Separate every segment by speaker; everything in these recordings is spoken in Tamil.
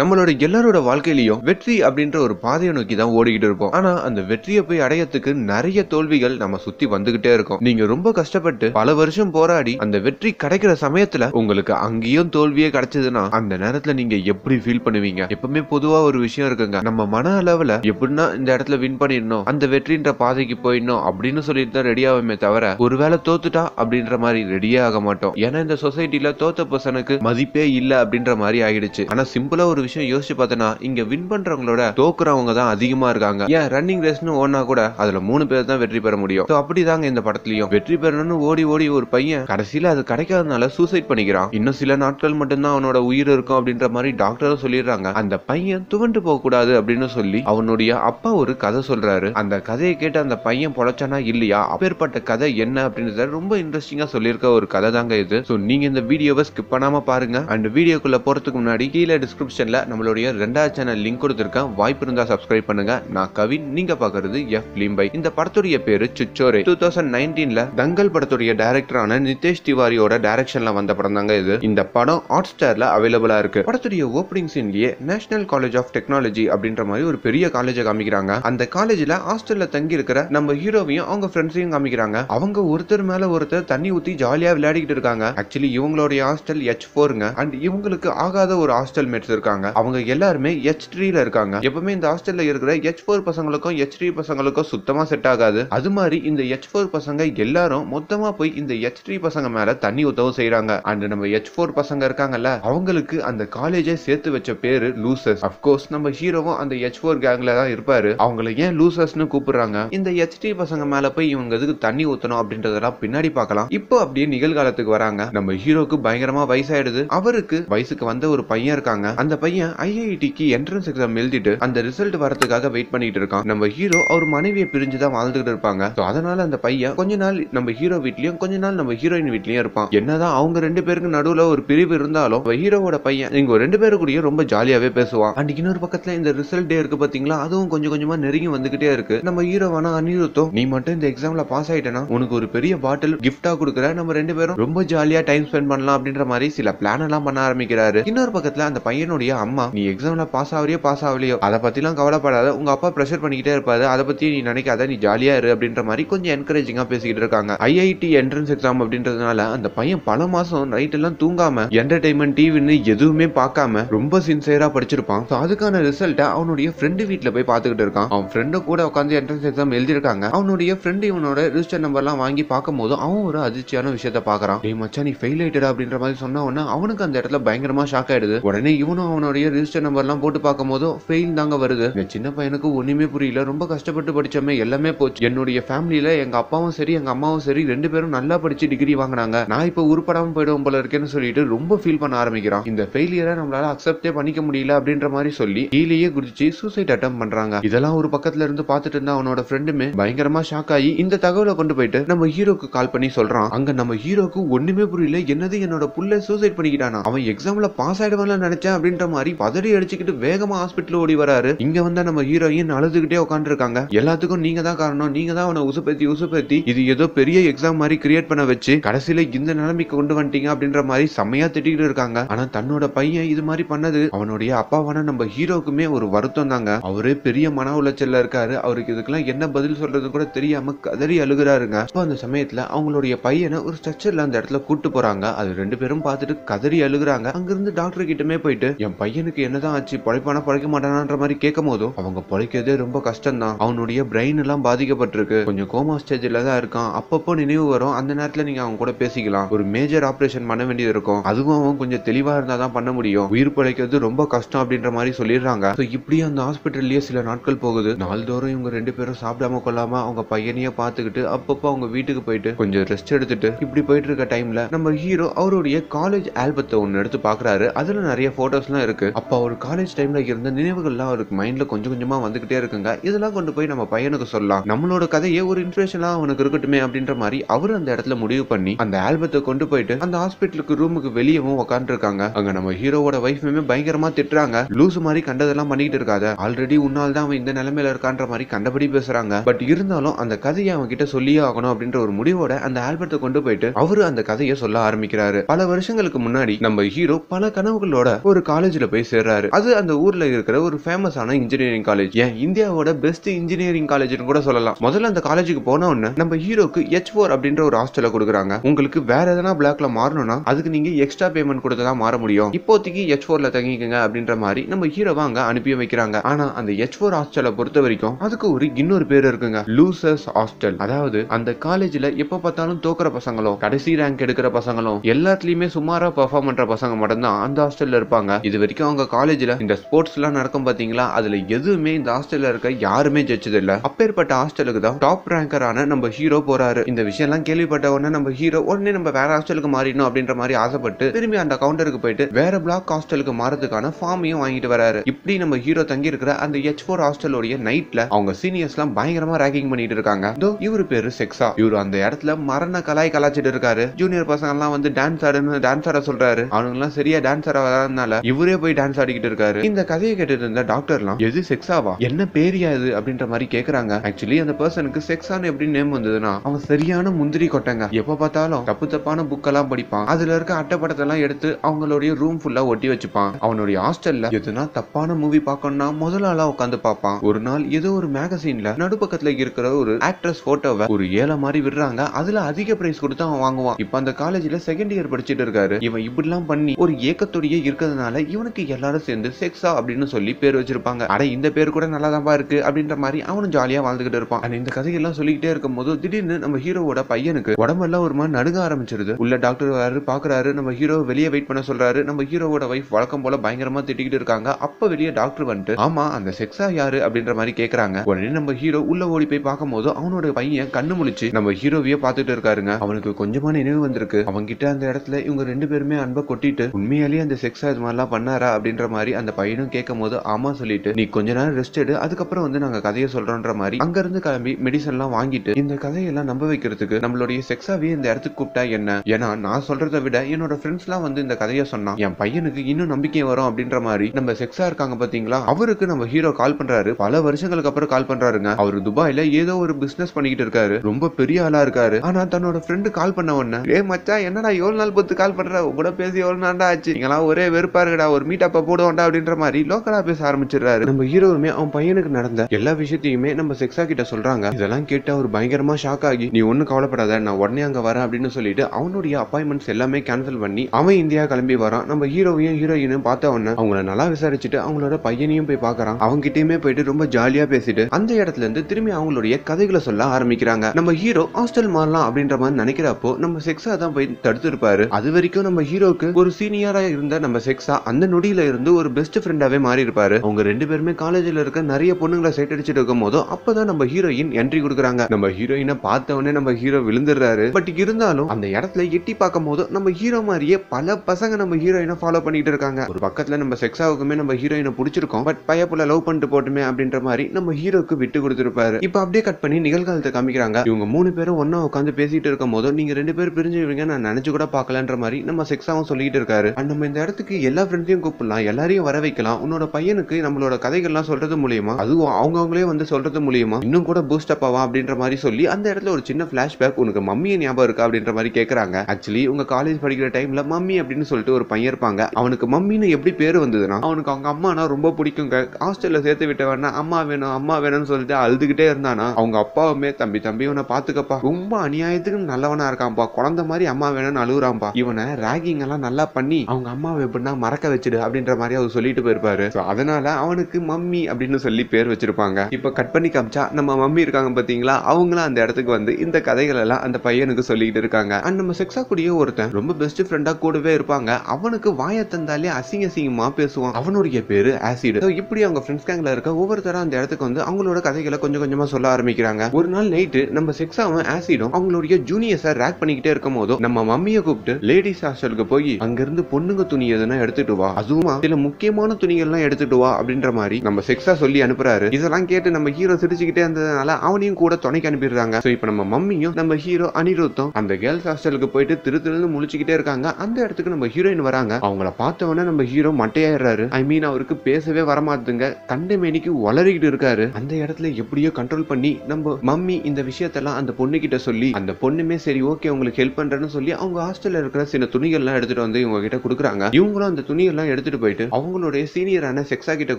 Speaker 1: நம்மளோட எல்லாரோட வாழ்க்கையிலயும் வெற்றி அப்படின்ற ஒரு பாதையை நோக்கி தான் ஓடிக்கிட்டு இருப்போம் ஆனா அந்த வெற்றியை போய் அடையறதுக்கு நிறைய தோல்விகள் நம்ம சுத்தி வந்துகிட்டே இருக்கும். நீங்க ரொம்ப கஷ்டப்பட்டு பல வருஷம் போராடி அந்த வெற்றி கிடைக்கிற சமயத்துல உங்களுக்கு அங்கேயும் தோல்வியே கிடைச்சதுன்னா அந்த நேரத்துல நீங்க எப்படி ஃபீல் பண்ணுவீங்க? எப்பவுமே பொதுவா ஒரு விஷயம் இருக்குங்க. நம்ம மன அளவுல எப்படின்னா இந்த இடத்துல வின் பண்ணிடணும் அந்த வெற்றின்ற பாதைக்கு போயிடணும் அப்படின்னு சொல்லிட்டு தான் ரெடி ஆகுமே தவிர ஒருவேளை தோத்துட்டா அப்படின்ற மாதிரி ரெடியே ஆக மாட்டோம். ஏன்னா இந்த சொசைட்டில தோத்த பர்சனுக்கு மதிப்பே இல்ல அப்படின்ற மாதிரி ஆயிடுச்சு. ஆனா சிம்பிளா ஒரு விஷயம் யோசிச்சு பார்த்தனா இங்க வின் பண்றவங்களோட தோக்குறவங்க தான் அதிகமா இருக்காங்க. ஏன்? ரன்னிங் ரேஸ்னு ஓடினா கூட அதுல மூணு பேர் தான் வெற்றி பெற முடியும். அப்படிதாங்க இந்த படத்துலயும். வெற்றி பெறணும்னு ஓடி ஓடி ஒரு பையன் கடைசியில அது கிடைக்காதனால சூசைட் பண்ணிக்கிறான். இன்னும் சில நாட்கள் மட்டும்தான் அவனோட உயிர் இருக்கும் அப்படின்ற மாதிரி டாக்டரும் சொல்லிடுறாங்க. அந்த பையன் துவண்டு போக கூடாது அப்படின்னு சொல்லி அவனுடைய அப்பா ஒரு கதை சொல்றாரு. அந்த கதையை கேட்டு அந்த பையன் பொழைச்சானா இல்லையா? அப்பேற்பட்ட கதை என்ன அப்படின்றத ரொம்ப இன்ட்ரெஸ்டிங்கா சொல்லியிருக்க ஒரு கதை தாங்க இது. ஸோ நீங்க இந்த வீடியோவை ஸ்கிப் பண்ணாம பாருங்க. அண்ட் வீடியோக்குள்ள போறதுக்கு முன்னாடி கீழே டிஸ்கிரிப்ஷன்ல நம்மளுடைய ரெண்டாவது சேனல் லிங்க் கொடுத்துருக்கேன். வாய்ப்பு இருந்தா சப்ஸ்கிரைப் பண்ணுங்க. நான் கவின். நீங்க பாக்குறது எஃப் லிம்பை இந்த படத்துடைய பேரு சிச்சோரே டூ தௌசண்ட் நைன்டீன்ல தங்கல் படத்துடைய டைரக்டரான நிதேஷ் திவாரியோட டைரக்ஷன்ல வந்த படம் தாங்க இது. இந்த படம் ஹாட் ஸ்டார்ல அவைலபிளா இருக்கு. படத்துடைய ஓப்பனிங் சீன்லயே நேஷனல் காலேஜ் ஆஃப் டெக்னாலஜி அப்படின்ற மாதிரி ஒரு பெரிய காலேஜை காமிக்கிறாங்க. அந்த காலேஜ்ல ஹாஸ்டல்ல தங்கி இருக்கிற நம்ம ஹீரோவையும் அவங்க ஃப்ரெண்ட்ஸையும் காமிக்கிறாங்க. அவங்க ஒருத்தர் மேல ஒருத்தர் தண்ணி ஊத்தி ஜாலியா விளையாடிக்கிட்டு இருக்காங்க. ஆக்சுவலி இவங்களுடைய ஹாஸ்டல் எச் போருங்க அண்ட் இவங்களுக்கு ஆகாத ஒரு ஹாஸ்டல் மேட்ஸ் இருக்காங்க. அவங்க எல்லாருமே எச் த்ரீல இருக்காங்க. எப்பவுமே இந்த ஹாஸ்டல்ல இருக்கிற எச் ஃபோர் பசங்களுக்கும் எச் த்ரீ பசங்களுக்கும் சுத்தமா செட் ஆகாது. அது மாதிரி இந்த எச் ஃபோர் பசங்க எல்லாரும் மொத்தமா போய் இந்த எச் த்ரீ பசங்க மேல தண்ணி ஊத்தவும் செய்யறாங்க அண்ட் நம்ம எச் ஃபோர் பசங்க இருக்காங்கல்ல அவங்களுக்கு அந்த காலேஜை சேர்த்து வச்ச பேரு லூசர்ஸ் அப்கோர்ஸ் நம்ம ஹீரோவும் அந்த எச் ஃபோர் கேங்ல தான் இருப்பாரு. அவங்கள ஏன் லூசர்ஸ்னு கூப்பிடுறாங்க? இந்த எச் த்ரீ பசங்க மேல போய் இவங்க எதுக்கு தண்ணி ஊத்தணும் அப்படின்றதெல்லாம் பின்னாடி பார்க்கலாம். இப்போ அப்படியே நிகழ்காலத்துக்கு வராங்க. நம்ம ஹீரோக்கு பயங்கரமா வயசாயிடுது. அவருக்கு வயசுக்கு வந்த ஒரு பையன் இருக்காங்க. அந்த பையன் பையன் ஐஐடிக்கு என்ட்ரன்ஸ் எக்ஸாம் எழுதிட்டு அந்த ரிசல்ட் வரதுக்காக வெயிட் பண்ணிட்டு இருக்கான். நம்ம ஹீரோ அவர் மனைவியை பிரிஞ்சு தான் வாழ்ந்துகிட்டு இருப்பாங்க. அதனால அந்த பையன் கொஞ்ச நாள் நம்ம ஹீரோ வீட்லயும் கொஞ்ச நாள் நம்ம ஹீரோயின் வீட்லயும் இருப்பான். என்னதான் அவங்க ரெண்டு பேருக்கு நடுவுல ஒரு பிரிவு இருந்தாலும் ஹீரோவோட பையன் இங்க ரெண்டு பேரு கூடயும் ரொம்ப ஜாலியாவே பேசுவான். அண்ட் இன்னொரு பக்கத்துல இந்த ரிசல்ட் டே இருக்கு பாத்தீங்களா? அதுவும் கொஞ்சம் கொஞ்சமா நெருங்கி வந்துகிட்டே இருக்கு. நம்ம ஹீரோவான அனிருத்தோ நீ மட்டும் இந்த எக்ஸாம்ல பாஸ் ஆயிட்டனா உனக்கு ஒரு பெரிய பாட்டில் கிஃப்டா கொடுக்குற. நம்ம ரெண்டு பேரும் ரொம்ப ஜாலியா டைம் ஸ்பெண்ட் பண்ணலாம் அப்படின்ற மாதிரி சில பிளான் எல்லாம் பண்ண ஆரம்பிக்கிறாரு. இன்னொரு பக்கத்துல அந்த பையனுடைய அம்மா நீ எக்ஸாம்ல பாஸ் ஆவறியோ பாஸ் ஆகலையோ அதை பத்திலாம் கவலைப்படாத. உங்க அப்பா ப்ரெஷர் பண்ணிக்கிட்டே இருப்பாரு. அதை பத்தி நீ நினைக்காத. நீ ஜாலியா இரு அப்படின்ற மாதிரி கொஞ்சம் என்கரேஜிங்கா பேசிக்கிட்டு இருக்காங்க. ஐஐடி என்ட்ரன்ஸ் எக்ஸாம் அப்படின்றதுனால அந்த பையன் பல மாசம் நைட் எல்லாம் தூங்காம என்டர்டைன்மெண்ட் டிவின்னு எதுவுமே பார்க்காம ரொம்ப சின்சியரா படிச்சிருப்பான். அதுக்கான ரிசல்ட்டை அவனுடைய ஃப்ரெண்டு வீட்டுல போய் பாத்துக்கிட்டு இருக்கான். அவன் ஃப்ரெண்டு கூட உட்காந்து என்ட்ரன்ஸ் எக்ஸாம் எழுதிருக்காங்க அவனுடைய ஃப்ரெண்டு இவனோட ரிஜிஸ்டர் நம்பர்லாம் வாங்கி பார்க்கும் போது அவன் ஒரு அதிர்ச்சியான விஷயத்த பாக்குறான் டேய் மச்சான் நீ ஃபெயில் ஆயிட்டடா அப்படின்ற மாதிரி சொன்ன உடனே அவனுக்கு அந்த இடத்துல பயங்கரமா ஷாக் ஆயிடுது. உடனே இவனும் பையனுடைய ரிஜிஸ்டர் நம்பர்லாம் போட்டு பார்க்கும் போது ஃபெயில் தாங்க வருது. இந்த சின்ன பையனுக்கு ஒண்ணுமே புரியல. ரொம்ப கஷ்டப்பட்டு படிச்சோமே எல்லாமே போச்சு. என்னுடைய ஃபேமிலியில எங்க அப்பாவும் சரி எங்க அம்மாவும் சரி ரெண்டு பேரும் நல்லா படிச்சு டிகிரி வாங்கினாங்க. நான் இப்ப உருப்படாம போயிடுவோம் போல இருக்கேன்னு சொல்லிட்டு ரொம்ப ஃபீல் பண்ண ஆரம்பிக்கிறான். இந்த ஃபெயிலியரை நம்மளால அக்செப்டே பண்ணிக்க முடியல அப்படின்ற மாதிரி சொல்லி கீழேயே குதிச்சு சூசைட் அட்டம் பண்றாங்க. இதெல்லாம் ஒரு பக்கத்துல இருந்து பார்த்துட்டு இருந்தா அவனோட ஃப்ரெண்டுமே பயங்கரமா ஷாக் ஆகி இந்த தகவலை கொண்டு போயிட்டு நம்ம ஹீரோக்கு கால் பண்ணி சொல்றான். அங்க நம்ம ஹீரோக்கு ஒண்ணுமே புரியல. என்னது என்னோட புள்ள சூசைட் பண்ணிக்கிட்டானா? அவன் எக்ஸாம்ல பாஸ் ஆயிடுவான்ல நினைச்சேன் அப்படின்ற மாதிரி மாதிரி பதறி அடிச்சுக்கிட்டு வேகமா ஹாஸ்பிட்டல் ஓடி வராரு. இங்க வந்தா நம்ம ஹீரோயின் அழுதுகிட்டே உட்காந்துருக்காங்க எல்லாத்துக்கும் நீங்க தான் காரணம். நீங்க தான் அவனை உசுப்பத்தி உசுப்பத்தி. இது ஏதோ பெரிய எக்ஸாம் மாதிரி கிரியேட் பண்ண வச்சு கடைசியில இந்த நிலைமைக்கு கொண்டு வந்துட்டீங்க அப்படின்ற மாதிரி செம்மையா திட்டிட்டு இருக்காங்க. ஆனா தன்னோட பையன் இது மாதிரி பண்ணது அவனுடைய அப்பாவான நம்ம ஹீரோக்குமே ஒரு வருத்தம் தாங்க. அவரே பெரிய மன உளைச்சல்ல இருக்காரு. அவருக்கு இதுக்கெல்லாம் என்ன பதில் சொல்றது கூட தெரியாம கதறி அழுகுறாருங்க. அப்போ அந்த சமயத்துல அவங்களுடைய பையனை ஒரு ஸ்ட்ரக்சர்ல அந்த இடத்துல கூட்டு போறாங்க. அது ரெண்டு பேரும் பார்த்துட்டு கதறி அழுகுறாங்க. அங்கிருந்து டாக்டர் கிட்டமே போயிட்டு என் பையன் பையனுக்கு என்னதான் ஆச்சு? பழைப்பானா பழைக்க மாட்டானான்ற மாதிரி கேட்கும் போதும் அவங்க பழைக்கிறதே ரொம்ப கஷ்டம் தான் அவனுடைய பிரெயின் எல்லாம் பாதிக்கப்பட்டிருக்கு. கொஞ்சம் கோமா ஸ்டேஜ்ல தான் இருக்கான். அப்பப்போ நினைவு வரும். அந்த நேரத்துல நீங்க அவங்க கூட பேசிக்கலாம். ஒரு மேஜர் ஆபரேஷன் பண்ண வேண்டியது இருக்கும். அதுவும் அவன் கொஞ்சம் தெளிவா இருந்தா தான் பண்ண முடியும். உயிர் பிழைக்கிறது ரொம்ப கஷ்டம் அப்படின்ற மாதிரி சொல்லிடுறாங்க. ஸோ இப்படியே அந்த ஹாஸ்பிட்டல்லயே சில நாட்கள் போகுது. நாள்தோறும் இவங்க ரெண்டு பேரும் சாப்பிடாம கொள்ளாம அவங்க பையனையே பார்த்துக்கிட்டு அப்பப்போ அவங்க வீட்டுக்கு போயிட்டு கொஞ்சம் ரெஸ்ட் எடுத்துட்டு இப்படி போயிட்டு இருக்க டைம்ல நம்ம ஹீரோ அவருடைய காலேஜ் ஆல்பத்தை ஒன்னு எடுத்து பாக்குறாரு அதுல நிறைய போட்டோஸ்லாம் இருக்கு. அப்ப அவர் காலேஜ் டைம்ல இருந்த நினைவுகள்லாம் அவருக்கு மைண்ட்ல கொஞ்சம் கொஞ்சமா வந்துகிட்டே இருக்குங்க. இதெல்லாம் கொண்டு போய் நம்ம பையனுக்கு சொல்லலாம். நம்மளோட கதையே ஒரு இன்ஸ்பிரேஷனா அவனுக்கு இருக்கட்டுமே அப்படின்ற மாதிரி அவர் அந்த இடத்துல முடிவு பண்ணி அந்த ஆல்பத்தை கொண்டு போயிட்டு அந்த ஹாஸ்பிட்டலுக்கு ரூமுக்கு வெளியவும் உட்காந்துருக்காங்க அங்க நம்ம ஹீரோவோட வைஃபுமே பயங்கரமா திட்டுறாங்க. லூசு மாதிரி கண்டதெல்லாம் பண்ணிட்டு இருக்காத. ஆல்ரெடி உன்னால் தான் அவன் இந்த நிலைமையில இருக்கான்ற மாதிரி கண்டபடி பேசுறாங்க. பட் இருந்தாலும் அந்த கதையை அவன் கிட்ட சொல்லியே ஆகணும் அப்படின்ற ஒரு முடிவோட அந்த ஆல்பத்தை கொண்டு போயிட்டு அவரு அந்த கதையை சொல்ல ஆரம்பிக்கிறாரு. பல வருஷங்களுக்கு முன்னாடி நம்ம ஹீரோ பல கனவுகளோட ஒரு காலேஜ்ல போய் சேர்றாரு. அது அந்த ஊர்ல இருக்கிற ஒரு ஃபேமஸான இன்ஜினியரிங் காலேஜ் ஏன்? இந்தியாவோட பெஸ்ட் இன்ஜினியரிங் காலேஜ்னு கூட சொல்லலாம். முதல்ல அந்த காலேஜுக்கு போன உடனே நம்ம ஹீரோக்கு எச் ஃபோர் அப்படின்ற ஒரு ஹாஸ்டல கொடுக்குறாங்க. உங்களுக்கு வேற எதனா பிளாக்ல மாறணும்னா அதுக்கு நீங்க எக்ஸ்ட்ரா பேமெண்ட் கொடுத்து தான் மாற முடியும். இப்போதைக்கு எச் ஃபோர்ல தங்கிக்கங்க அப்படின்ற மாதிரி நம்ம ஹீரோவை அங்க அனுப்பி வைக்கிறாங்க. ஆனா அந்த எச் ஃபோர் ஹாஸ்டலை பொறுத்த வரைக்கும் அதுக்கு ஒரு இன்னொரு பேர் இருக்குங்க. லூசர்ஸ் ஹாஸ்டல் அதாவது அந்த காலேஜ்ல எப்ப பார்த்தாலும் தோக்குற பசங்களும் கடைசி ரேங்க் எடுக்கிற பசங்களும் எல்லாத்துலயுமே சுமாரா பெர்ஃபார்ம் பண்ற பசங்க மட்டும்தான் அந்த ஹாஸ்டல்ல இருப்பாங்க. இது வரைக்கும் அவங்க காலேஜ்ல இந்த ஸ்போர்ட்ஸ் எல்லாம் நடக்கும் பாத்தீங்களா? அதுல எதுவுமே இந்த ஹாஸ்டல்ல இருக்க யாருமே ஜெயிச்சது இல்ல. அப்பேற்பட்ட ஹாஸ்டலுக்கு தான் டாப் ரேங்கரான நம்ம ஹீரோ போறாரு. இந்த விஷயம் எல்லாம் கேள்விப்பட்ட உடனே நம்ம ஹீரோ உடனே நம்ம வேற ஹாஸ்டலுக்கு மாறிடணும் அப்படின்ற மாதிரி ஆசைப்பட்டு திரும்பி அந்த கவுண்டருக்கு போயிட்டு வேற பிளாக் ஹாஸ்டலுக்கு மாறதுக்கான ஃபார்மையும் வாங்கிட்டு வராரு. இப்படி நம்ம ஹீரோ தங்கி இருக்கிற அந்த எச் ஃபோர் ஹாஸ்டலோடைய நைட்ல அவங்க சீனியர்ஸ் எல்லாம் பயங்கரமா ரேக்கிங் பண்ணிட்டு இருக்காங்க. இதோ இவரு பேரு செக்ஸா. இவரு அந்த இடத்துல மரண கலாய் கலாச்சிட்டு இருக்காரு. ஜூனியர் பசங்க எல்லாம் வந்து டான்ஸ் ஆடுன்னு டான்ஸ் ஆட சொல்றாரு. அவனுங்க எல்லாம் சரியா டான்ஸ் ஆட வராதனால இவரே போய் டான்ஸ் ஆடிக்கிட்டு இருக்காரு. இந்த கதையை கேட்டுட்டு இருந்த டாக்டர்லாம் எது செக்ஸாவா என்ன பேரியா இது? அப்படின்ற மாதிரி கேக்குறாங்க. ஆக்சுவலி அந்த பர்சனுக்கு செக்ஸான எப்படி நேம் வந்ததுன்னா அவன் சரியான முந்திரி கொட்டங்க. எப்ப பார்த்தாலும் தப்பு தப்பான புக் எல்லாம் படிப்பான். அதுல இருக்க அட்டைப்படத்தை எல்லாம் எடுத்து அவங்களுடைய ரூம் ஃபுல்லா ஒட்டி வச்சுப்பான். அவனுடைய ஹாஸ்டல்ல எதுனா தப்பான மூவி பார்க்கணும்னா முதல் ஆளா உட்காந்து பார்ப்பான். ஒரு நாள் ஏதோ ஒரு மேகசீன்ல நடுப்பக்கத்துல இருக்கிற ஒரு ஆக்ட்ரஸ் போட்டோவை ஒரு ஏழை மாதிரி விடுறாங்க. அதுல அதிக பிரைஸ் கொடுத்து அவன் வாங்குவான். இப்ப அந்த காலேஜ்ல செகண்ட் இயர் படிச்சிட்டு இருக்காரு. இவன் இப்படிலாம் பண்ணி ஒரு ஏக்கத்தோடயே இருக்கிறதுனால இவனுக்கு எல்லாரும் சேர்ந்து செக்ஸா அப்படின்னு சொல்லி பேர் வச்சிருப்பாங்க. அட இந்த பேர் கூட நல்லா இருக்கு அப்படின்ற மாதிரி அவனும் ஜாலியா வாழ்ந்துகிட்டு இருப்பான். இந்த கதையெல்லாம் சொல்லிக்கிட்டே இருக்கும் போது திடீர்னு நம்ம ஹீரோவோட பையனுக்கு உடம்பெல்லாம் ஒரு மாதிரி நடுங்க ஆரம்பிச்சிருது. உள்ள டாக்டர் வராரு பாக்குறாரு நம்ம ஹீரோ வெளியே வெயிட் பண்ண சொல்றாரு. நம்ம ஹீரோவோட வைஃப் வழக்கம் போல பயங்கரமா திட்டிக்கிட்டு இருக்காங்க. அப்ப வெளியே டாக்டர் வந்துட்டு ஆமா அந்த செக்ஸா யாரு? அப்படின்ற மாதிரி கேக்குறாங்க. உடனே நம்ம ஹீரோ உள்ள ஓடி போய் பார்க்கும்போது அவனோட பையன் கண்ணு முழிச்சு நம்ம ஹீரோவையே பார்த்துட்டு இருக்காருங்க. அவனுக்கு கொஞ்சமா நினைவு வந்திருக்கு. அவன்கிட்ட அந்த இடத்துல இவங்க ரெண்டு பேருமே அன்பை கொட்டிட்டு உண்மையாலேயே அந்த செக்ஸா இது மாதிரிலாம் பண்ணாரா அப்படின்ற மாதிரி அந்த பையனும் கேட்கும் போது ஆமா சொல்லிட்டு நீ கொஞ்ச நேரம் ரெஸ்ட் எடு. அதுக்கப்புறம் வந்து நாங்க கதையை சொல்றோன்ற மாதிரி. அங்க இருந்து கிளம்பி மெடிசன் எல்லாம் வாங்கிட்டு இந்த கதையெல்லாம் நம்ப வைக்கிறதுக்கு நம்மளுடைய செக்ஸாவே இந்த இடத்துக்கு கூப்பிட்டா என்ன? ஏன்னா நான் சொல்றதை விட என்னோட ஃப்ரெண்ட்ஸ் எல்லாம் வந்து இந்த கதையை சொன்னா என் பையனுக்கு இன்னும் நம்பிக்கை வரும் அப்படின்ற மாதிரி நம்ம செக்ஸா இருக்காங்க பாத்தீங்களா? அவருக்கு நம்ம ஹீரோ கால் பண்றாரு. பல வருஷங்களுக்கு அப்புறம் கால் பண்றாருங்க. அவர் துபாயில ஏதோ ஒரு பிசினஸ் பண்ணிக்கிட்டு இருக்காரு. ரொம்ப பெரிய ஆளா இருக்காரு. ஆனா தன்னோட ஃப்ரெண்டு கால் பண்ண உடனே ஏ மச்சா என்னடா எவ்வளவு நாள் பொத்து கால் பண்ற? கூட பேசி எவ்வளவு நாள் ஆச்சு? நீங்களாம் ஒரே வெறுப்பா ஒரு மீட் அப்ப போடுவோம்டா அப்படின்ற மாதிரி லோக்கலா பேச ஆரம்பிச்சிடுறாரு. நம்ம ஹீரோவுமே அவன் பையனுக்கு நடந்த எல்லா விஷயத்தையுமே நம்ம செக்ஸா கிட்ட சொல்றாங்க. இதெல்லாம் கேட்டு அவர் பயங்கரமா ஷாக் ஆகி நீ ஒன்னும் கவலைப்படாத நான் உடனே அங்க வரேன் அப்படின்னு சொல்லிட்டு அவனுடைய அப்பாயின்மெண்ட்ஸ் எல்லாமே கேன்சல் பண்ணி அவன் இந்தியா கிளம்பி வரான். நம்ம ஹீரோவையும் ஹீரோயினும் பார்த்த உடனே அவங்கள நல்லா விசாரிச்சுட்டு அவங்களோட பையனையும் போய் பாக்குறான் அவங்க கிட்டயுமே போயிட்டு ரொம்ப ஜாலியா பேசிட்டு அந்த இடத்துல இருந்து திரும்பி அவங்களுடைய கதைகளை சொல்ல ஆரம்பிக்கிறாங்க. நம்ம ஹீரோ ஹாஸ்டல் மாறலாம் அப்படின்ற மாதிரி நினைக்கிறப்போ நம்ம செக்ஸா தான் போய் தடுத்து இருப்பாரு அது வரைக்கும் நம்ம ஹீரோக்கு ஒரு சீனியரா இருந்த நம்ம செக்ஸா அந்த நொடியில இருந்து ஒரு பெஸ்ட் ஃப்ரெண்டாவே மாறி இருப்பாரு அவங்க ரெண்டு பேருமே காலேஜ்ல இருக்க நிறைய பொண்ணுங்களை சைட் அடிச்சுட்டு இருக்கும் போதும் அப்பதான் நம்ம ஹீரோயின் என்ட்ரி கொடுக்குறாங்க. நம்ம ஹீரோயினை பார்த்த உடனே நம்ம ஹீரோ விழுந்துடுறாரு. பட் இருந்தாலும் அந்த இடத்துல எட்டி பார்க்கும் போது நம்ம ஹீரோ மாதிரியே பல பசங்க நம்ம ஹீரோயினை ஃபாலோ பண்ணிட்டு இருக்காங்க. ஒரு பக்கத்துல நம்ம செக்ஸாவுக்குமே நம்ம ஹீரோயினை பிடிச்சிருக்கோம். பட் பயப்புல லவ் பண்ணிட்டு போட்டுமே அப்படின்ற மாதிரி நம்ம ஹீரோக்கு விட்டு கொடுத்துருப்பாரு. இப்ப அப்படியே கட் பண்ணி நிகழ்காலத்தை காமிக்கிறாங்க. இவங்க மூணு பேரும் ஒன்னா உட்காந்து பேசிட்டு இருக்கும் போது நீங்க ரெண்டு பேரும் பிரிஞ்சுவீங்க நான் நினைச்சு கூட பார்க்கலன்ற மாதிரி நம்ம செக்ஸாவும் சொல்லிட்டு இருக்காரு. அண்ட் நம்ம இந்த இடத்துக்கு எல்லா ஃப்ரெண்ட்ஸையும் வகுப்புலாம் எல்லாரையும் வர வைக்கலாம். உன்னோட பையனுக்கு நம்மளோட கதைகள்லாம் சொல்றது மூலியமா அதுவும் அவங்கவுங்களே வந்து சொல்றது மூலியமா இன்னும் கூட பூஸ்ட் அப் ஆவா அப்படின்ற மாதிரி சொல்லி அந்த இடத்துல ஒரு சின்ன பிளாஷ்பேக் உனக்கு மம்மியை ஞாபகம் இருக்கா அப்படின்ற மாதிரி கேட்கறாங்க ஆக்சுவலி உங்க காலேஜ் படிக்கிற டைம்ல மம்மி அப்படின்னு சொல்லிட்டு ஒரு பையன் இருப்பாங்க. அவனுக்கு மம்மின்னு எப்படி பேர் வந்ததுன்னா அவனுக்கு அவங்க அம்மானா ரொம்ப பிடிக்கும் ஹாஸ்டல்ல சேர்த்து விட்டவன அம்மா வேணும் அம்மா வேணும்னு சொல்லிட்டு அழுதுகிட்டே இருந்தானா? அவங்க அப்பாவுமே தம்பி தம்பி இவனை பாத்துக்கப்பா ரொம்ப அநியாயத்துக்கு நல்லவனா இருக்கான்ப்பா. குழந்தை மாதிரி அம்மா வேணும்னு அழுகுறான்பா இவனை ராகிங் எல்லாம் நல்லா பண்ணி அவங்க அம்மாவை எப்படின்னா மறக்க வச்சிடு. அப்படின்ற மாதிரி அவர் சொல்லிட்டு போயிருப்பாரு. அதனால அவனுக்கு மம்மி அப்படின்னு சொல்லி பேர் வச்சிருப்பாங்க. இப்ப கட் பண்ணி காமிச்சா நம்ம மம்மி இருக்காங்க பாத்தீங்களா அவங்களும் அந்த இடத்துக்கு வந்து இந்த கதைகள் எல்லாம் அந்த பையனுக்கு சொல்லிட்டு இருக்காங்க. அண்ட் நம்ம செக்ஸா கூடிய ஒருத்தன் ரொம்ப பெஸ்ட் ஃப்ரெண்டா கூடவே இருப்பாங்க. அவனுக்கு வாயை தந்தாலே அசிங்க அசிங்கமா பேசுவான். அவனுடைய பேரு ஆசிட் இப்படி அவங்க ஃப்ரெண்ட்ஸ் கேங்ல இருக்க ஒவ்வொருத்தரும் அந்த இடத்துக்கு வந்து அவங்களோட கதைகளை கொஞ்சம் கொஞ்சமா சொல்ல ஆரம்பிக்கிறாங்க. ஒரு நாள் நைட்டு நம்ம செக்ஸாவும் ஆசிடும் அவங்களுடைய ஜூனியர்ஸை ரேக் பண்ணிக்கிட்டே இருக்கும் போதும் நம்ம மம்மியை கூப்பிட்டு லேடிஸ் ஹாஸ்டலுக்கு போய் அங்கிருந்து பொண்ணுங்க துணி எதுனா எடுத்துட்டு வா. அதுவும் சில முக்கியமான துணிகள்லாம் எடுத்துட்டு வா அப்படின்ற மாதிரி நம்ம செக்ஸா சொல்லி அனுப்புறாரு. இதெல்லாம் கேட்டு நம்ம ஹீரோ சிரிச்சுக்கிட்டே இருந்ததுனால அவனையும் கூட துணைக்கு அனுப்பிடுறாங்க. சோ இப்போ நம்ம மம்மியும் நம்ம ஹீரோ அனிருத்தும் அந்த கேர்ள்ஸ் ஹாஸ்டலுக்கு போயிட்டு திரு திருன்னு முழிச்சுக்கிட்டே இருக்காங்க. அந்த இடத்துக்கு நம்ம ஹீரோயின் வராங்க. அவங்கள பார்த்த நம்ம ஹீரோ மட்டையாயிடுறாரு. ஐ மீன் அவருக்கு பேசவே வரமாட்டுங்க கண்டமேனிக்கு வளரிக்கிட்டு இருக்காரு. அந்த இடத்துல எப்படியோ கண்ட்ரோல் பண்ணி நம்ம மம்மி இந்த விஷயத்தெல்லாம் அந்த பொண்ணுகிட்ட சொல்லி அந்த பொண்ணுமே சரி ஓகே உங்களுக்கு ஹெல்ப் பண்றேன்னு சொல்லி அவங்க ஹாஸ்டல்ல இருக்கிற சில துணிகள்லாம் எடுத்துட்டு வந்து இவங்க கிட்ட கொடுக்குறாங்க. இவங்களும் அந்த துணிகள்லாம் எல்லாம் எடுத்துட்டு போயிட்டு அவங்களுடைய சீனியரான செக்ஸா கிட்ட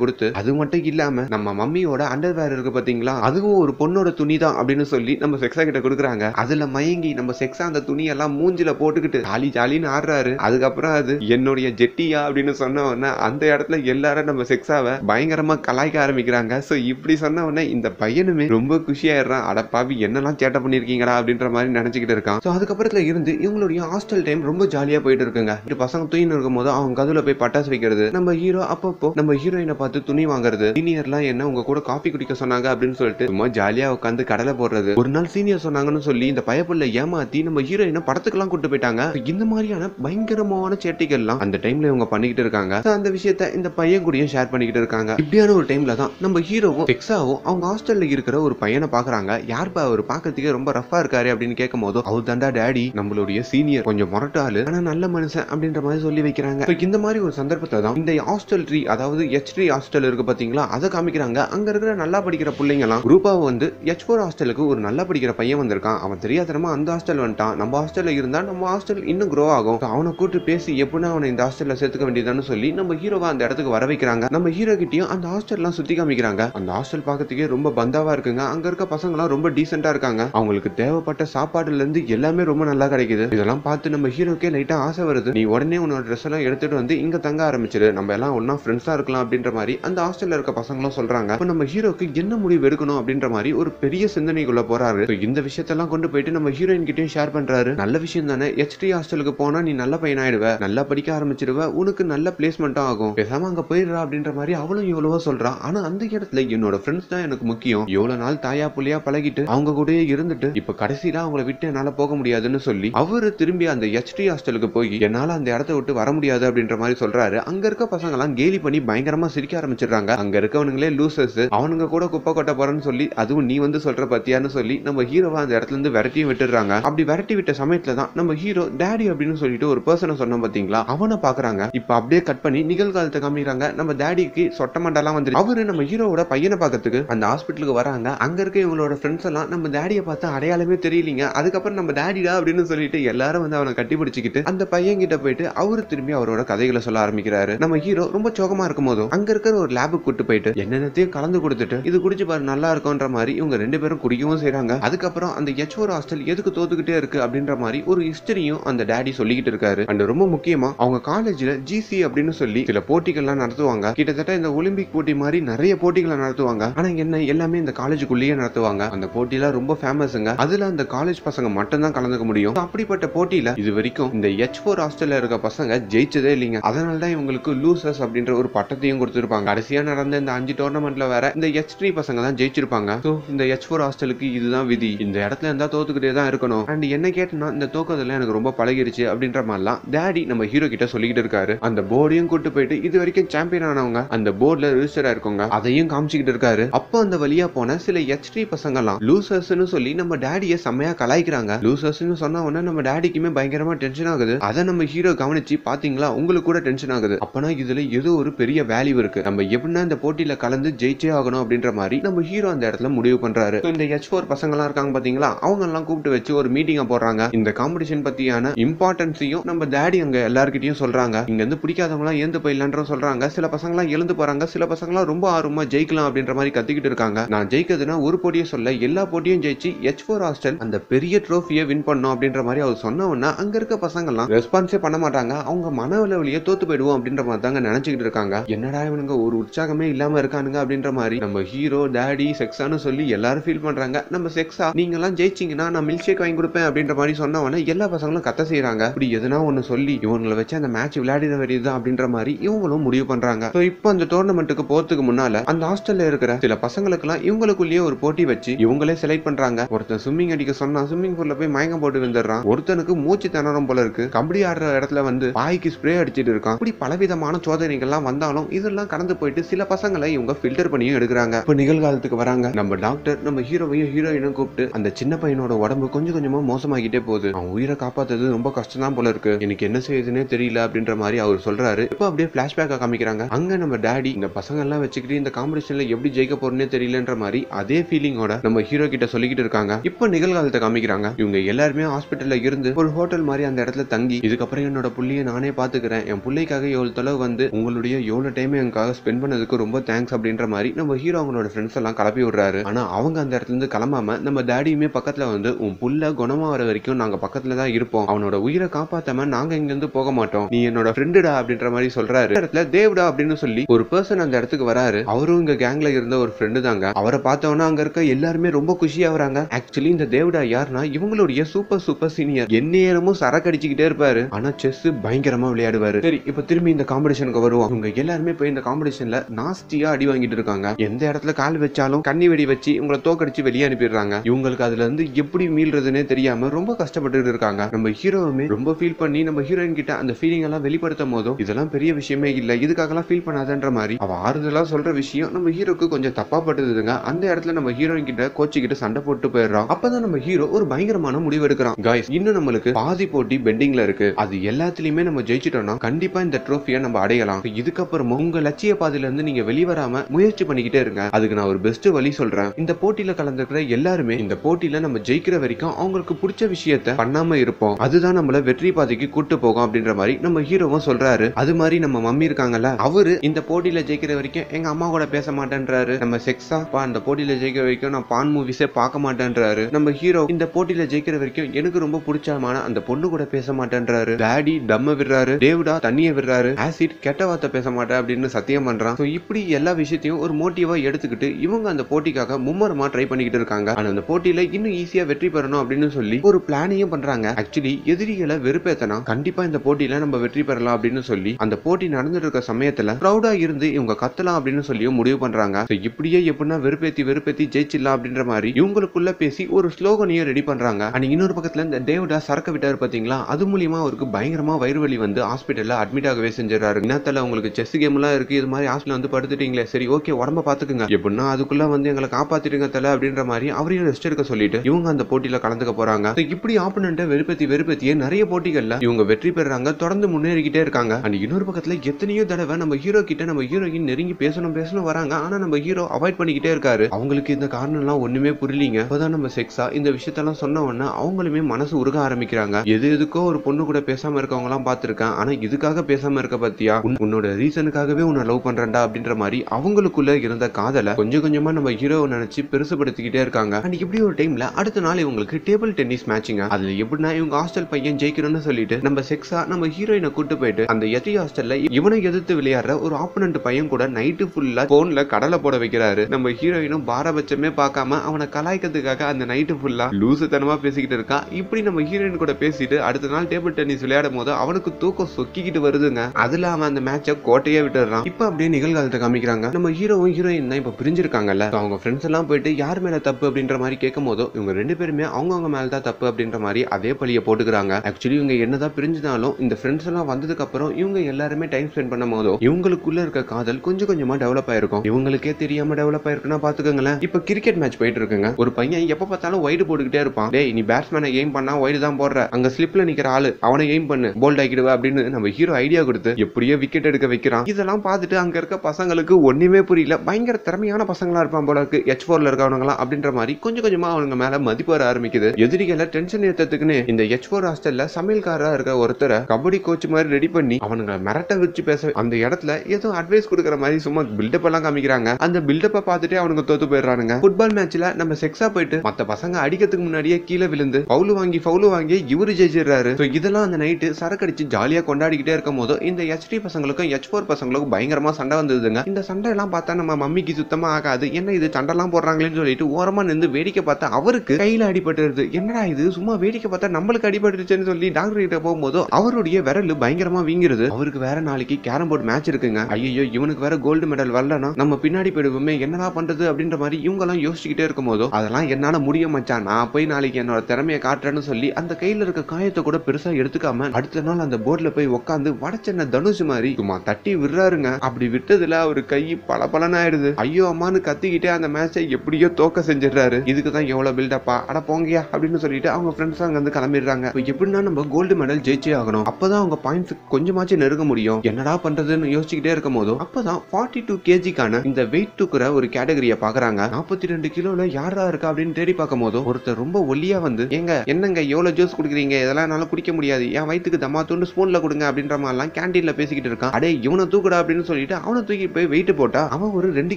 Speaker 1: கொடுத்து அது மட்டும் இல்லாம நம்ம மம்மியோட அண்டர்வேர் இருக்கு பாத்தீங்களா? அதுவும் ஒரு பொண்ணோட துணி தான் அப்படின்னு சொல்லி நம்ம செக்ஸா கிட்ட கொடுக்குறாங்க. அதுல மயங்கி நம்ம செக்ஸா அந்த துணியெல்லாம் மூஞ்சில போட்டுக்கிட்டு ஜாலி ஜாலின்னு ஆடுறாரு. அதுக்கப்புறம் அது என்னுடைய ஜெட்டியா அப்படின்னு சொன்ன உடனே அந்த இடத்துல எல்லாரும் நம்ம செக்ஸாவை பயங்கரமா கலாய்க்க ஆரம்பிக்கிறாங்க. சோ இப்படி சொன்ன உடனே இந்த பையனுமே ரொம்ப குஷியாயிடுறான். அடப்பாவி என்னெல்லாம் சேட்டை பண்ணிருக்கீங்கடா அப்படின்ற மாதிரி நினைச்சுக்கிட்டு இருக்கான். சோ அதுக்கப்புறத்துல இருந்து இவங்களுடைய ஹாஸ்டல் டைம் ரொம்ப ஜாலியா போயிட்டு இருக்குங்க. இப்படி பசங்க தூயின்னு இருக்கும் போது அவங்க கதுல போய் பட்டாசு வைக்கிறது நம்ம ஹீரோ அப்பப்போ நம்ம ஹீரோயினை பார்த்து துணி வாங்குறது. சீனியர்லாம் என்ன உங்க கூட காஃபி குடிக்க சொன்னாங்க அப்படின்னு சொல்லிட்டு சும்மா ஜாலியா உட்காந்து கடலை போடுறது. ஒரு நாள் சீனியர் சொன்னாங்கன்னு சொல்லி இந்த பயப்புள்ள ஏமாத்தி நம்ம ஹீரோயினை படத்துக்கெல்லாம் கூட்டு போயிட்டாங்க. இந்த மாதிரியான பயங்கரமான சேட்டிகள்லாம் அந்த டைம்ல இவங்க பண்ணிக்கிட்டு இருக்காங்க. அந்த விஷயத்த இந்த பையன் கூடயும் ஷேர் பண்ணிக்கிட்டு இருக்காங்க. இப்படியான ஒரு டைம்ல தான் நம்ம ஹீரோவும் செக்ஸாவும் அவங்க ஹாஸ்டல்ல இருக்கிற ஒரு பையனை பாக்குறாங்க யார்ப்பா அவர்? பாக்கிறதுக்கே ரொம்ப ரஃபா இருக்காரு அப்படின்னு கேட்கும் போது அவர் தாண்டா டேடி நம்மளுடைய சீனியர் கொஞ்சம் முரட்டாளு ஆனா நல்ல மனுஷன் அப்படின்ற மாதிரி சொல்லி வைக்கிறாங்க. இந்த மாதிரி ஒரு சந்தர்ப்பத்தில் தான் இந்த ஹாஸ்டல் ட்ரீ அதாவது எச் ட்ரீ ஹாஸ்டல் இருக்கு பார்த்தீங்களா அதை காமிக்கிறாங்க. அங்க இருக்கிற நல்லா படிக்கிற பிள்ளைங்கலாம் குரூப்பாக வந்து எச் ஃபோர் ஹாஸ்டலுக்கு ஒரு நல்லா படிக்கிற பையன் வந்திருக்கான். அவன் தெரியாதனமா அந்த ஹாஸ்டல் வந்துட்டான். நம்ம ஹாஸ்டலில் இருந்தால் நம்ம ஹாஸ்டல் இன்னும் க்ரோ ஆகும். அவனை கூட்டு பேசி எப்படின்னா அவனை இந்த ஹாஸ்டலில் சேர்த்துக்க வேண்டியதான்னு சொல்லி நம்ம ஹீரோவா அந்த இடத்துக்கு வர வைக்கிறாங்க. நம்ம ஹீரோ கிட்டயும் அந்த ஹாஸ்டல்லாம் சுத்தி காமிக்கிறாங்க. அந்த ஹாஸ்டல் பார்க்கறதுக்கே ரொம்ப பந்தாவா இருக்குங்க. அங்க இருக்க பசங்கலாம் ரொம்ப டீசெண்டா இருக்காங்க. அவங்களுக்கு தேவைப்பட்ட சாப்பாடுல இருந்து எல்லாமே ரொம்ப நல்லா கிடைக்குது. இதெல்லாம் பார்த்து நம்ம ஹீரோக்கே லைட்டா ஆசை வருது. நீ உடனே உன்னோட ட்ரெஸ் எல்லாம் எடுத்துட்டு வந்து இங்க தங்க ஆரம்பிச்சிரு. நம்ம எல்லாம் ஒன்னா ஃப்ரெண்ட்ஸா இருக்கலாம் அப்படின்ற மாதிரி அந்த ஹாஸ்டல்ல இருக்க பசங்களும் சொல்றாங்க. இப்போ நம்ம ஹீரோக்கு என்ன முடிவு எடுக்கணும் அப்படின்ற மாதிரி ஒரு பெரிய சிந்தனைக்குள்ள போறாரு. இந்த விஷயத்தெல்லாம் கொண்டு போயிட்டு நம்ம ஹீரோயின் கிட்டயும் ஷேர் பண்றாரு. நல்ல விஷயம் தானே. எச்டி ஹாஸ்டலுக்கு போனா நீ நல்ல பையன் ஆயிடுவ நல்லா படிக்க ஆரம்பிச்சிடுவ உனக்கு நல்ல பிளேஸ்மெண்ட்டும் ஆகும். பேசாம அங்க போயிடுறா அப்படின்ற மாதிரி அவளும் எவ்வளவோ சொல்கிறான் ஆனா அந்த இடத்துல என்னோட ஃப்ரெண்ட்ஸ் தான் எனக்கு முக்கியம். எவ்வளவு நாள் தாயா புள்ளியா பழகிட்டு அவங்க கூடயே இருந்துட்டு இப்ப கடைசியில அவங்கள விட்டு என்னால போக முடியாதுன்னு சொல்லி அவரு திரும்பி அந்த ஹெச்டி ஹாஸ்டலுக்கு போய் என்னால அந்த இடத்த விட்டு வர முடியாது அப்படின்ற மாதிரி சொல்றாரு அங்க இருக்க பசங்க எல்லாம் கேலி பண்ணி பயங்கரமா சிரிக்க ஆரம்பிச்சிடுறாங்க. அங்க இருக்கவனுங்களே லூசர்ஸ் அவனுங்க கூட குப்பை கொட்ட போறேன்னு சொல்லி அதுவும் நீ வந்து சொல்ற பத்தியான்னு சொல்லி நம்ம ஹீரோவா அந்த இடத்துல இருந்து விரட்டியும் விட்டுறாங்க அப்படி விரட்டி விட்ட சமயத்துல தான் நம்ம ஹீரோ டேடி அப்படின்னு சொல்லிட்டு ஒரு பர்சனை சொன்னோம் பாத்தீங்களா? அவனை பாக்குறாங்க. இப்ப அப்படியே கட் பண்ணி நிகழ்காலத்தை காமிக்கிறாங்க. நம்ம டேடிக்கு சொட்ட மண்டலாம் வந்து அவரு நம்ம ஹீரோவோட பையனை பாக்கிறதுக்கு அந்த ஹாஸ்பிட்டலுக்கு வராங்க. அங்க இருக்க இவங்களோட ஃப்ரெண்ட்ஸ் எல்லாம் நம்ம டேடியை பார்த்து அடையாளமே தெரியலீங்க. அதுக்கப்புறம் நம்ம டேடிடா அப்படின்னு சொல்லிட்டு எல்லாரும் வந்து அவனை கட்டி பிடிச்சிக்கிட்டு அந்த பையன் கிட்ட போயிட்டு அவரு திரும்பி அவரோட கதைகளை சொல்ல காமிக்கிறாரு நம்ம ஹீரோ ரொம்ப சோகமா இருக்கும் போதும் அங்க இருக்கிற ஒரு லேபுக்கு கூட்டு போயிட்டு என்னென்னத்தையும் கலந்து கொடுத்துட்டு இது குடிச்சு பாரு நல்லா இருக்கும்ன்ற மாதிரி இவங்க ரெண்டு பேரும் குடிக்கவும் செய்யறாங்க அதுக்கப்புறம் அந்த எச் ஒரு ஹாஸ்டல் எதுக்கு தோத்துக்கிட்டே இருக்கு? அப்படின்ற மாதிரி ஒரு ஹிஸ்டரியும் அந்த டேடி சொல்லிக்கிட்டு இருக்காரு. அண்ட் ரொம்ப முக்கியமா அவங்க காலேஜ்ல ஜிசி அப்படின்னு சொல்லி சில போட்டிகள்லாம் நடத்துவாங்க. கிட்டத்தட்ட இந்த ஒலிம்பிக் போட்டி மாதிரி நிறைய போட்டிகளை நடத்துவாங்க. ஆனா என்ன எல்லாமே இந்த காலேஜுக்குள்ளேயே நடத்துவாங்க. அந்த போட்டிலாம் ரொம்ப ஃபேமஸ்ங்க அதுல அந்த காலேஜ் பசங்க மட்டும்தான் கலந்துக்க முடியும். அப்படிப்பட்ட போட்டியில இது வரைக்கும் இந்த எச் ஃபோர் ஹாஸ்டல்ல இருக்க பசங்க ஜெயிச்சதே இல்லைங்க. அதனால தான் இவங்களுக்கு லூசர்ஸ் அப்படின்ற ஒரு பட்டத்தையும் கொடுத்துருப்பாங்க. கடைசியா நடந்த இந்த அஞ்சு டோர்னமெண்ட்ல வேற இந்த எச் த்ரீ பசங்க தான் ஜெயிச்சிருப்பாங்க. ஸோ இந்த எச் ஃபோர் ஹாஸ்டலுக்கு இதுதான் விதி. இந்த இடத்துல இருந்தா தோத்துக்கிட்டே தான் இருக்கணும். அண்ட் என்ன கேட்டனா இந்த தோக்கத்துல எனக்கு ரொம்ப பழகிருச்சு அப்படின்ற மாதிரிலாம் டேடி நம்ம ஹீரோ கிட்ட சொல்லிக்கிட்டு இருக்காரு. அந்த போர்டையும் கூட்டு போயிட்டு இது வரைக்கும் சாம்பியன் ஆனவங்க அந்த போர்டுல ரிஜிஸ்டர் ஆயிருக்கவங்க அதையும் காமிச்சுக்கிட்டு இருக்காரு. அப்போ அந்த வழியா போன சில எச் த்ரீ பசங்கலாம் லூசர்ஸ்னு சொல்லி நம்ம டேடியை செம்மையா கலாய்க்கிறாங்க. லூசர்ஸ்னு சொன்ன உடனே நம்ம டேடிக்குமே பயங்கரமா டென்ஷன் ஆகுது. அதை நம்ம ஹீரோ கவனிச்சு பாத்தீங்களா? உங்களுக்கு கூட டென்ஷன் ஆகுது. அப்பனா இதுல ஏதோ ஒரு பெரிய வேல்யூ இருக்கு. நம்ம எப்படின்னா இந்த போட்டியில கலந்து ஜெயிச்சே ஆகணும் அப்படின்ற மாதிரி நம்ம ஹீரோ அந்த இடத்துல முடிவு பண்றாரு. இந்த எச் ஃபோர் பசங்க எல்லாம் இருக்காங்க பாத்தீங்களா? அவங்க எல்லாம் கூப்பிட்டு வச்சு ஒரு மீட்டிங்க போடுறாங்க. இந்த காம்படிஷன் பத்தியான இம்பார்ட்டன்ஸையும் நம்ம டேடி அங்க எல்லார்கிட்டயும் சொல்றாங்க. இங்க இருந்து பிடிக்காதவங்க எல்லாம் ஏந்து போயிடலான்ற சொல்றாங்க. சில பசங்க எல்லாம் எழுந்து போறாங்க. சில பசங்க எல்லாம் ரொம்ப ஆர்வமா ஜெயிக்கலாம் அப்படின்ற மாதிரி கத்திக்கிட்டு இருக்காங்க. நான் ஜெயிக்கிறதுனா ஒரு போட்டியை சொல்ல எல்லா போட்டியும் ஜெயிச்சு எச் ஃபோர் ஹாஸ்டல் அந்த பெரிய ட்ரோஃபியை வின் பண்ணும் அப்படின்ற மாதிரி அவர் சொன்ன உடனே அங்க இருக்க பசங்க எல்லாம் ரெஸ்பான்ஸே பண்ண மாட்டாங்க. அவங்க மன அளவுலயே தோத்து போயிடுவோம் அப்படின்ற மாதிரி தாங்க நினைச்சுக்கிட்டு இருக்காங்க. என்னடா இவனுங்க ஒரு உற்சாகமே இல்லாம இருக்கானுங்க அப்படின்ற மாதிரி. நம்ம ஹீரோ டேடி செக்ஸான்னு சொல்லி எல்லாரும் ஃபீல் பண்றாங்க. நம்ம செக்ஸா நீங்க எல்லாம் ஜெயிச்சீங்கன்னா நான் மில்க் ஷேக் வாங்கி கொடுப்பேன் அப்படின்ற மாதிரி சொன்னவன எல்லா பசங்களும் கத்த செய்யறாங்க இப்படி எதுனா ஒண்ணு சொல்லி இவங்களை வச்சு அந்த மேட்ச் விளையாடிட வேண்டியதுதான் அப்படின்ற மாதிரி இவங்களும் முடிவு பண்றாங்க. இப்போ அந்த டோர்னமெண்ட்டுக்கு போறதுக்கு முன்னால அந்த ஹாஸ்டல்ல இருக்கிற சில பசங்களுக்கெல்லாம் இவங்களுக்குள்ளேயே ஒரு போட்டி வச்சு இவங்களே செலக்ட் பண்றாங்க. ஒருத்தன் ஸ்விம்மிங் அடிக்க சொன்னா ஸ்விம்மிங் பூல்ல போய் மயக்கம் போட்டு வந்துடுறான் ஒருத்தனுக்கு மூச்சு திணறும் போல இருக்கு. கபடி ஆடுற இடத்துல வந்து பாய்க்கு ஸ்ப்ரே அடிச்சிட்டு இருக்கான். இப்படி பலவிதமான சோதனைகள்லாம் வந்தாலும் இதெல்லாம் கடந்து போயிட்டு சில பசங்களை இவங்க ஃபில்டர் பண்ணியும் எடுக்கிறாங்க. இப்போ நிகழ்காலத்துக்கு வராங்க. நம்ம டாக்டர் நம்ம ஹீரோவையும் ஹீரோயினும் கூப்பிட்டு அந்த சின்ன பையனோட உடம்பு கொஞ்சம் கொஞ்சமா மோசமாகிட்டே போகுது. அவன் உயிரை காப்பாத்துறது ரொம்ப கஷ்டம் தான் போல இருக்கு. எனக்கு என்ன செய்யுதுன்னே தெரியல அப்படின்ற மாதிரி அவர் சொல்றாரு. இப்போ அப்படியே பிளாஷ்பேக்கா காமிக்கிறாங்க. அங்க நம்ம டேடி இந்த பசங்க எல்லாம் வச்சுக்கிட்டு இந்த காம்படிஷன்ல எப்படி ஜெயிக்க போறேன்னே தெரியலன்ற மாதிரி அதே ஃபீலிங்கோட நம்ம ஹீரோ கிட்ட சொல்லிக்கிட்டு இருக்காங்க. இப்போ நிகழ்காலத்தை காமிக்கிறாங்க. இவங்க எல்லாருமே ஹாஸ்பிட்டல்ல இருந்து ஒரு ஹோட்டல் மாதிரி அந்த இடத்துல தங்கி இதுக்கப்புறம் என்னோட புள்ளைய நானே பாத்துக்கிறேன். என் பிள்ளைக்காக எங்களுக்காக எவ்வளவு தொலைவு வந்து உங்களுடைய எவ்வளோ டைம் எனக்காக ஸ்பெண்ட் பண்ணதுக்கு ரொம்ப தேங்க்ஸ் அப்படின்ற மாதிரி நம்ம ஹீரோ அவங்களோட ஃப்ரெண்ட்ஸ் எல்லாம் கிளப்பி விடுறாரு. ஆனா அவங்க அந்த இடத்துல இருந்து கிளம்பாம நம்ம டேடியுமே பக்கத்துல வந்து உன் புள்ள குணமா வர வரைக்கும் நாங்க பக்கத்துல தான் இருப்போம். அவனோட உயிரை காப்பாத்தாம நாங்க இங்க இருந்து போக மாட்டோம். நீ என்னோட ஃப்ரெண்டுடா அப்படின்ற மாதிரி சொல்றாரு. இடத்துல தேவ்டா அப்படின்னு சொல்லி ஒரு பர்சன் அந்த இடத்துக்கு வராரு. அவரும் இங்க கேங்ல இருந்த ஒரு ஃப்ரெண்டு தாங்க. அவரை பார்த்தோன்னா அங்க இருக்க எல்லாருமே ரொம்ப குஷியாவறாங்க ஆக்சுவலி இந்த தேவ்டா யாருன்னா இவங்களுடைய சூப்பர் சூப்பர் சீனியர் எந்நேரமும் சரக்கு அடிச்சுக்கிட்டே இருப்பாரு. ஆனா செஸ் பயங்கரமா விளையாடுவாரு. சரி இப்ப திரும்பி இந்த காம்படிஷனுக்கு வருவோம். இவங்க எல்லாருமே போய் இந்த காம்படிஷன்ல நாஸ்டியா அடி வாங்கிட்டு இருக்காங்க. எந்த இடத்துல கால் வச்சாலும் கண்ணி வெடி வச்சு இவங்களை தோக்கடிச்சு வெளியே அனுப்பிடுறாங்க. இவங்களுக்கு அதுல இருந்து எப்படி மீள்றதுன்னே தெரியாம ரொம்ப கஷ்டப்பட்டு இருக்காங்க. நம்ம ஹீரோவுமே ரொம்ப ஃபீல் பண்ணி நம்ம ஹீரோயின் கிட்ட அந்த ஃபீலிங் எல்லாம் வெளிப்படுத்தும் போதும் இதெல்லாம் பெரிய விஷயமே இல்ல. இதுக்காகலாம் ஃபீல் பண்ணாதன்ற மாதிரி அவ ஆறுதலா சொல்ற விஷயம் நம்ம ஹீரோக்கு கொஞ்சம் தப்பா பட்டதுங்க. அந்த இடத்துல நம்ம ஹீரோயின் கிட்ட கோச்சிக்கிட்டு சண்டை போட்டு போயிடுறான் அப்பதான் நம்ம ஹீரோ ஒரு பயங்கரமான முடிவு எடுக்கிறான். காய்ஸ் இன்னும் நம்மளுக்கு பாதி போட்டி பெண்டிங்ல இருக்கு. அது எல்லாத்துலயுமே நம்ம ஜெயிச்சிட்டோம்னா கண்டிப்பா இந்த ட்ரோஃபியை நம்ம அடையலாம். இதுக்கப்புறமும் உங்க லட்சிய பாதையில இருந்து நீங்க வெளிவராம முயற்சி பண்ணிக்கிட்டே இருங்க. அதுக்கு நான் ஒரு பெஸ்ட் வழி சொல்றேன். இந்த போட்டியில கலந்துக்கிற எல்லாருமே இந்த போட்டியில நம்ம ஜெயிக்கிற வரைக்கும் அவங்களுக்கு பிடிச்ச விஷயத்த பண்ணாம இருப்போம். அதுதான் நம்மள வெற்றி பாதைக்கு கூட்டு போகும் அப்படின்ற மாதிரி நம்ம ஹீரோவும் சொல்றாரு. அது மாதிரி நம்ம மம்மி இருக்காங்கல்ல அவரு இந்த போட்டியில ஜெயிக்கிற வரைக்கும் எங்க அம்மா கூட பேச மாட்டேன்றாரு. நம்ம செக்ஸா பா இந்த போட்டியில ஜெயிக்கிற வரைக்கும் நான் பான் மூவிஸே பார்க்க மாட்டேன்றாரு. நம்ம ஹீரோ இந்த போட்டியில ஜெயிக்கிற வரைக்கும் எனக்கு ரொம்ப பிடிச்சமான அந்த பொண்ணு கூட பேச மாட்டேன்றாரு. டாடி டம்ம விடுறாரு. டேவிடா தண்ணிய விடுறாரு. ஆசிட் கெட்ட வார்த்தை பேச மாட்டேன் அப்படின்னு சத்தியம் பண்றான். ஸோ இப்படி எல்லா விஷயத்தையும் ஒரு மோட்டிவா எடுத்துக்கிட்டு இவங்க அந்த போட்டிக்காக மும்மரமா ட்ரை பண்ணிக்கிட்டு இருக்காங்க. ஆனா அந்த போட்டியில இன்னும் ஈஸியா வெற்றி பெறணும் அப்படின்னு சொல்லி ஒரு பிளானையும் பண்றாங்க. ஆக்சுவலி எதிரிகளை வெறுப்பேத்தனா கண்டிப்பா இந்த போட்டியில நம்ம வெற்றி பெறலாம் அப்படின்னு சொல்லி அந்த போட்டி நடந்துட்டு இருக்க சமயத்துல ப்ரௌடா இருந்து இவங்க கத்தலாம் அப்படின்னு சொல்லியும் முடிவு பண்றாங்க. இப்படியே எப்படின்னா வெறுப்பேத்தி வெறுப்பேத்தி ஜெயிச்சிடலாம் அப்படின்ற மாதிரி இவங்களுக்குள்ள பேசி ஒரு ஸ்லோகனையும் ரெடி பண்றாங்க. அண்ட் இன்னொரு பக்கத்துல இந்த தேவடா சரக்க விட்டாரு பாத்தீங்களா? அது மூலியமா அவருக்கு பயங்கரமா வயிறு வலி வந்து ஹாஸ்பிட்டல்ல அட்மிட் ஆகவே செஞ்சிடறாரு. இனத்தில் உங்களுக்கு செஸ் கேம் எல்லாம் இருக்கு. இது மாதிரி ஹாஸ்டல் வந்து படுத்துட்டீங்களே. சரி ஓகே உடம்ப பாத்துக்குங்க. எப்படின்னா அதுக்குள்ள வந்து எங்களை காப்பாத்திருங்க தல அப்படின்ற மாதிரி அவரையும் ரெஸ்ட் எடுக்க சொல்லிட்டு இவங்க அந்த போட்டியில கலந்துக்க போறாங்க. இப்படி ஆப்பனண்ட்டை வெறுப்பத்தி வெறுப்பத்தியே நிறைய போட்டிகள்ல இவங்க வெற்றி பெறாங்க. தொடர்ந்து முன்னேறிக்கிட்டே இருக்காங்க. அண்ட் இன்னொரு பக்கத்துல எத்தனையோ தடவை நம்ம ஹீரோ கிட்ட நம்ம ஹீரோயின் நெருங்கி பேசணும் பேசணும் வராங்க. ஆனா நம்ம ஹீரோ அவாய்ட் பண்ணிக்கிட்டே இருக்காரு. அவங்களுக்கு இந்த காரணம் எல்லாம் ஒண்ணுமே புரியலீங்க. அப்பதான் நம்ம செக்ஸா இந்த விஷயத்தெல்லாம் சொன்ன உடனே அவங்களுமே மனசு உருக ஆரம்பிக்கிறாங்க. எது எதுக்கோ ஒரு பொண்ணு கூட பேசாம இருக்கவங்க எல்லாம் ஆனால் ஆனா இதுக்காக பேசாம இருக்க பத்தியா? உன்னோட ரீசனுக்காகவே உன்னை லவ் பண்றேன்டா அப்படின்ற மாதிரி அவங்களுக்குள்ள இருந்த காதலை கொஞ்சம் கொஞ்சமா நம்ம ஹீரோவை நினைச்சு பெருசுபடுத்திக்கிட்டே இருக்காங்க. அண்ட் இப்படி ஒரு டைம்ல அடுத்த நாள் இவங்களுக்கு டேபிள் டென்னிஸ் மேட்சிங்க அதுல எப்படின்னா இவங்க ஹாஸ்டல் பையன் ஜெயிக்கணும்னு சொல்லிட்டு நம்ம செக்ஸா நம்ம ஹீரோயினை கூட்டு போயிட்டு அந்த எத்தி ஹாஸ்டல்ல இவனை எதிர்த்து விளையாடுற ஒரு ஆப்பனண்ட் பையன் கூட நைட்டு ஃபுல்லா போன்ல கடலை போட வைக்கிறாரு. நம்ம ஹீரோயினும் பாரபட்சமே பார்க்காம அவனை கலாய்க்கிறதுக்காக அந்த நைட்டு ஃபுல்லா லூசுத்தனமா பேசிக்கிட்டு இருக்கான். இப்படி நம்ம ஹீரோயின் கூட பேசிட்டு அடுத்த நாள் டேபிள் டென்னிஸ் விளையாடும் போது அவனுக்கு தூக்கம் சொக்கிக்கிட்டு வருது வருதுங்க அதுல அவன் அந்த மேட்சை கோட்டையே விட்டுறான் இப்ப அப்படியே நிகழ்காலத்தை காமிக்கிறாங்க. நம்ம ஹீரோவும் ஹீரோயின் தான் இப்ப பிரிஞ்சிருக்காங்கல்ல. அவங்க ஃப்ரெண்ட்ஸ் எல்லாம் போயிட்டு யார் மேல தப்பு அப்படின்ற மாதிரி கேட்கும் போதோ இவங்க ரெண்டு பேருமே அவங்கவுங்க மேல தான் தப்பு அப்படின்ற மாதிரி அதே பழிய போட்டுக்கிறாங்க. ஆக்சுவலி இவங்க என்னதான் பிரிஞ்சுனாலும் இந்த ஃப்ரெண்ட்ஸ் எல்லாம் வந்ததுக்கு அப்புறம் இவங்க எல்லாருமே டைம் ஸ்பெண்ட் பண்ணும் போதோ இவங்களுக்குள்ள இருக்க காதல் கொஞ்சம் கொஞ்சமா டெவலப் ஆயிருக்கும். இவங்களுக்கே தெரியாம டெவலப் ஆயிருக்குன்னா பாத்துக்கோங்களேன். இப்ப கிரிக்கெட் மேட்ச் போயிட்டு இருக்குங்க. ஒரு பையன் எப்ப பார்த்தாலும் ஒயிடு போட்டுக்கிட்டே இருப்பான். டேய் நீ பேட்ஸ்மேனை எய்ம் பண்ணா ஒயிடு தான் போடுற. அங்க ஸ்லிப்ல நிக்கிற ஆளு அவனை எய்ம் பண்ணு போல்ட் ஆக்கிடுவா அப்படின்னு நம்ம ஹீரோ ஐடியா கொடுத்து எப்படியோ விக்கெட் எடுக்க வைக்கிறான். இதெல்லாம் பார்த்துட்டு அங்க இருக்க பசங்களுக்கு ஒண்ணுமே புரியல. பயங்கர திறமையான பசங்களா இருப்பான் போல இருக்கு. எச் போர்ல இருக்கவனுங்களாம் அப்படின்ற மாதிரி கொஞ்சம் கொஞ்சமா அவனுங்க மேல மதிப்பு வர ஆரம்பிக்குது. எதிரிகளை டென்ஷன் ஏத்ததுக்குன்னு இந்த எச் போர் ஹாஸ்டல்ல சமையல்காரா இருக்க ஒருத்தரை கபடி கோச் மாதிரி ரெடி பண்ணி அவனுங்க மிரட்ட வச்சு பேச அந்த இடத்துல ஏதோ அட்வைஸ் கொடுக்குற மாதிரி சும்மா பில்டப் எல்லாம் காமிக்கிறாங்க. அந்த பில்டப்பை பார்த்துட்டே அவனுங்க தோத்து போயிடுறானுங்க. ஃபுட்பால் மேட்ச்ல நம்ம செக்ஸா போயிட்டு மத்த பசங்க அடிக்கிறதுக்கு முன்னாடியே கீழே விழுந்து ஃபவுல் வாங்கி பவுலு வாங்கி இவரு ஜெயிச்சிடுறாரு. இதெல்லாம் அந்த நைட்டு சரக்கடிச்சு ஜாலியா கொண்டாடிக்கிட்டே இருக்கும் போது இந்த எச்டி பசங்களுக்கும் எச் ஃபோர் பசங்களுக்கும் பயங்கரமா சண்டை வந்ததுங்க. இந்த சண்டை எல்லாம் பார்த்தா நம்ம மம்மிக்கு சுத்தமா ஆகாது. என்ன இது? சண்டைலாம் போடுறாங்களேன்னு சொல்லிட்டு ஓரமா நின்று வேடிக்கை பார்த்தா அவருக்கு கையில அடிபட்டுருது. என்னடா இது? சும்மா வேடிக்கை பார்த்தா நம்மளுக்கு அடிபட்டுருச்சுன்னு சொல்லி டாக்டர் கிட்ட போகும்போது அவருடைய விரல் பயங்கரமா வீங்கிருது. அவருக்கு வேற நாளைக்கு கேரம் போர்டு மேட்ச் இருக்குங்க. ஐயோ இவனுக்கு வேற கோல்டு மெடல் வரலனா நம்ம பின்னாடி போயிடுவோமே என்னடா பண்றது? அப்படின்ற மாதிரி இவங்க எல்லாம் யோசிச்சுக்கிட்டே இருக்கும் போதோ அதெல்லாம் என்னால முடிய மச்சான். நான் போய் நாளைக்கு என்னோட திறமையை காட்டுறேன்னு சொல்லி அந்த கையில இருக்க காயத்தை கூட பெருசா எடுத்துக்காம அடுத்த நாள் அந்த போர்ட்ல போய் உட்காந்து வடச்சென்ன தனுஷ் மாதிரி. சும்மா தட்டி விடுறாருங்க. அப்படி விட்டதுல அவர் கை பல ஆயிடுது ஐயோ அம்மான்னு கத்திக்கிட்டே அந்த மேட்சை எப்படியோ தோக்க செஞ்சிடுறாரு. இதுக்கு தான் எவ்வளவு பில்டப்பா அட போங்கயா அப்படின்னு சொல்லிட்டு அவங்க ஃப்ரெண்ட்ஸ் அங்க வந்து கிளம்பிடுறாங்க. எப்படின்னா நம்ம கோல்டு மெடல் ஜெயிச்சே ஆகணும். அப்பதான் அவங்க பாயிண்ட்ஸ் கொஞ்சமாச்சும் நெருங்க முடியும். என்னடா பண்றதுன்னு யோசிச்சுக்கிட்டே இருக்கும் போதும் அப்பதான் ஃபார்ட்டி டூ கேஜிக்கான இந்த வெயிட் தூக்குற ஒரு கேட்டகரியை பாக்குறாங்க. நாற்பத்தி ரெண்டு கிலோல யாரா இருக்கா அப்படின்னு தேடி பார்க்கும் போதும் ஒருத்தர் ரொம்ப ஒல்லியா வந்து எங்க என்னங்க எவ்வளவு ஜூஸ் குடிக்கிறீங்க? இதெல்லாம் என்னால குடிக்க முடியாது. என் வயிற்றுக்கு தம்மா தூண்டு ஸ்பூன்ல கொடுங்க அப்படின்ற மாதிரிலாம் தான் கேண்டீன்ல பேசிக்கிட்டு இருக்கான். அடே இவனை தூக்குடா அப்படின்னு சொல்லிட்டு அவனை தூக்கி போய் வெயிட் போட்டா அவன் ஒரு ரெண்டு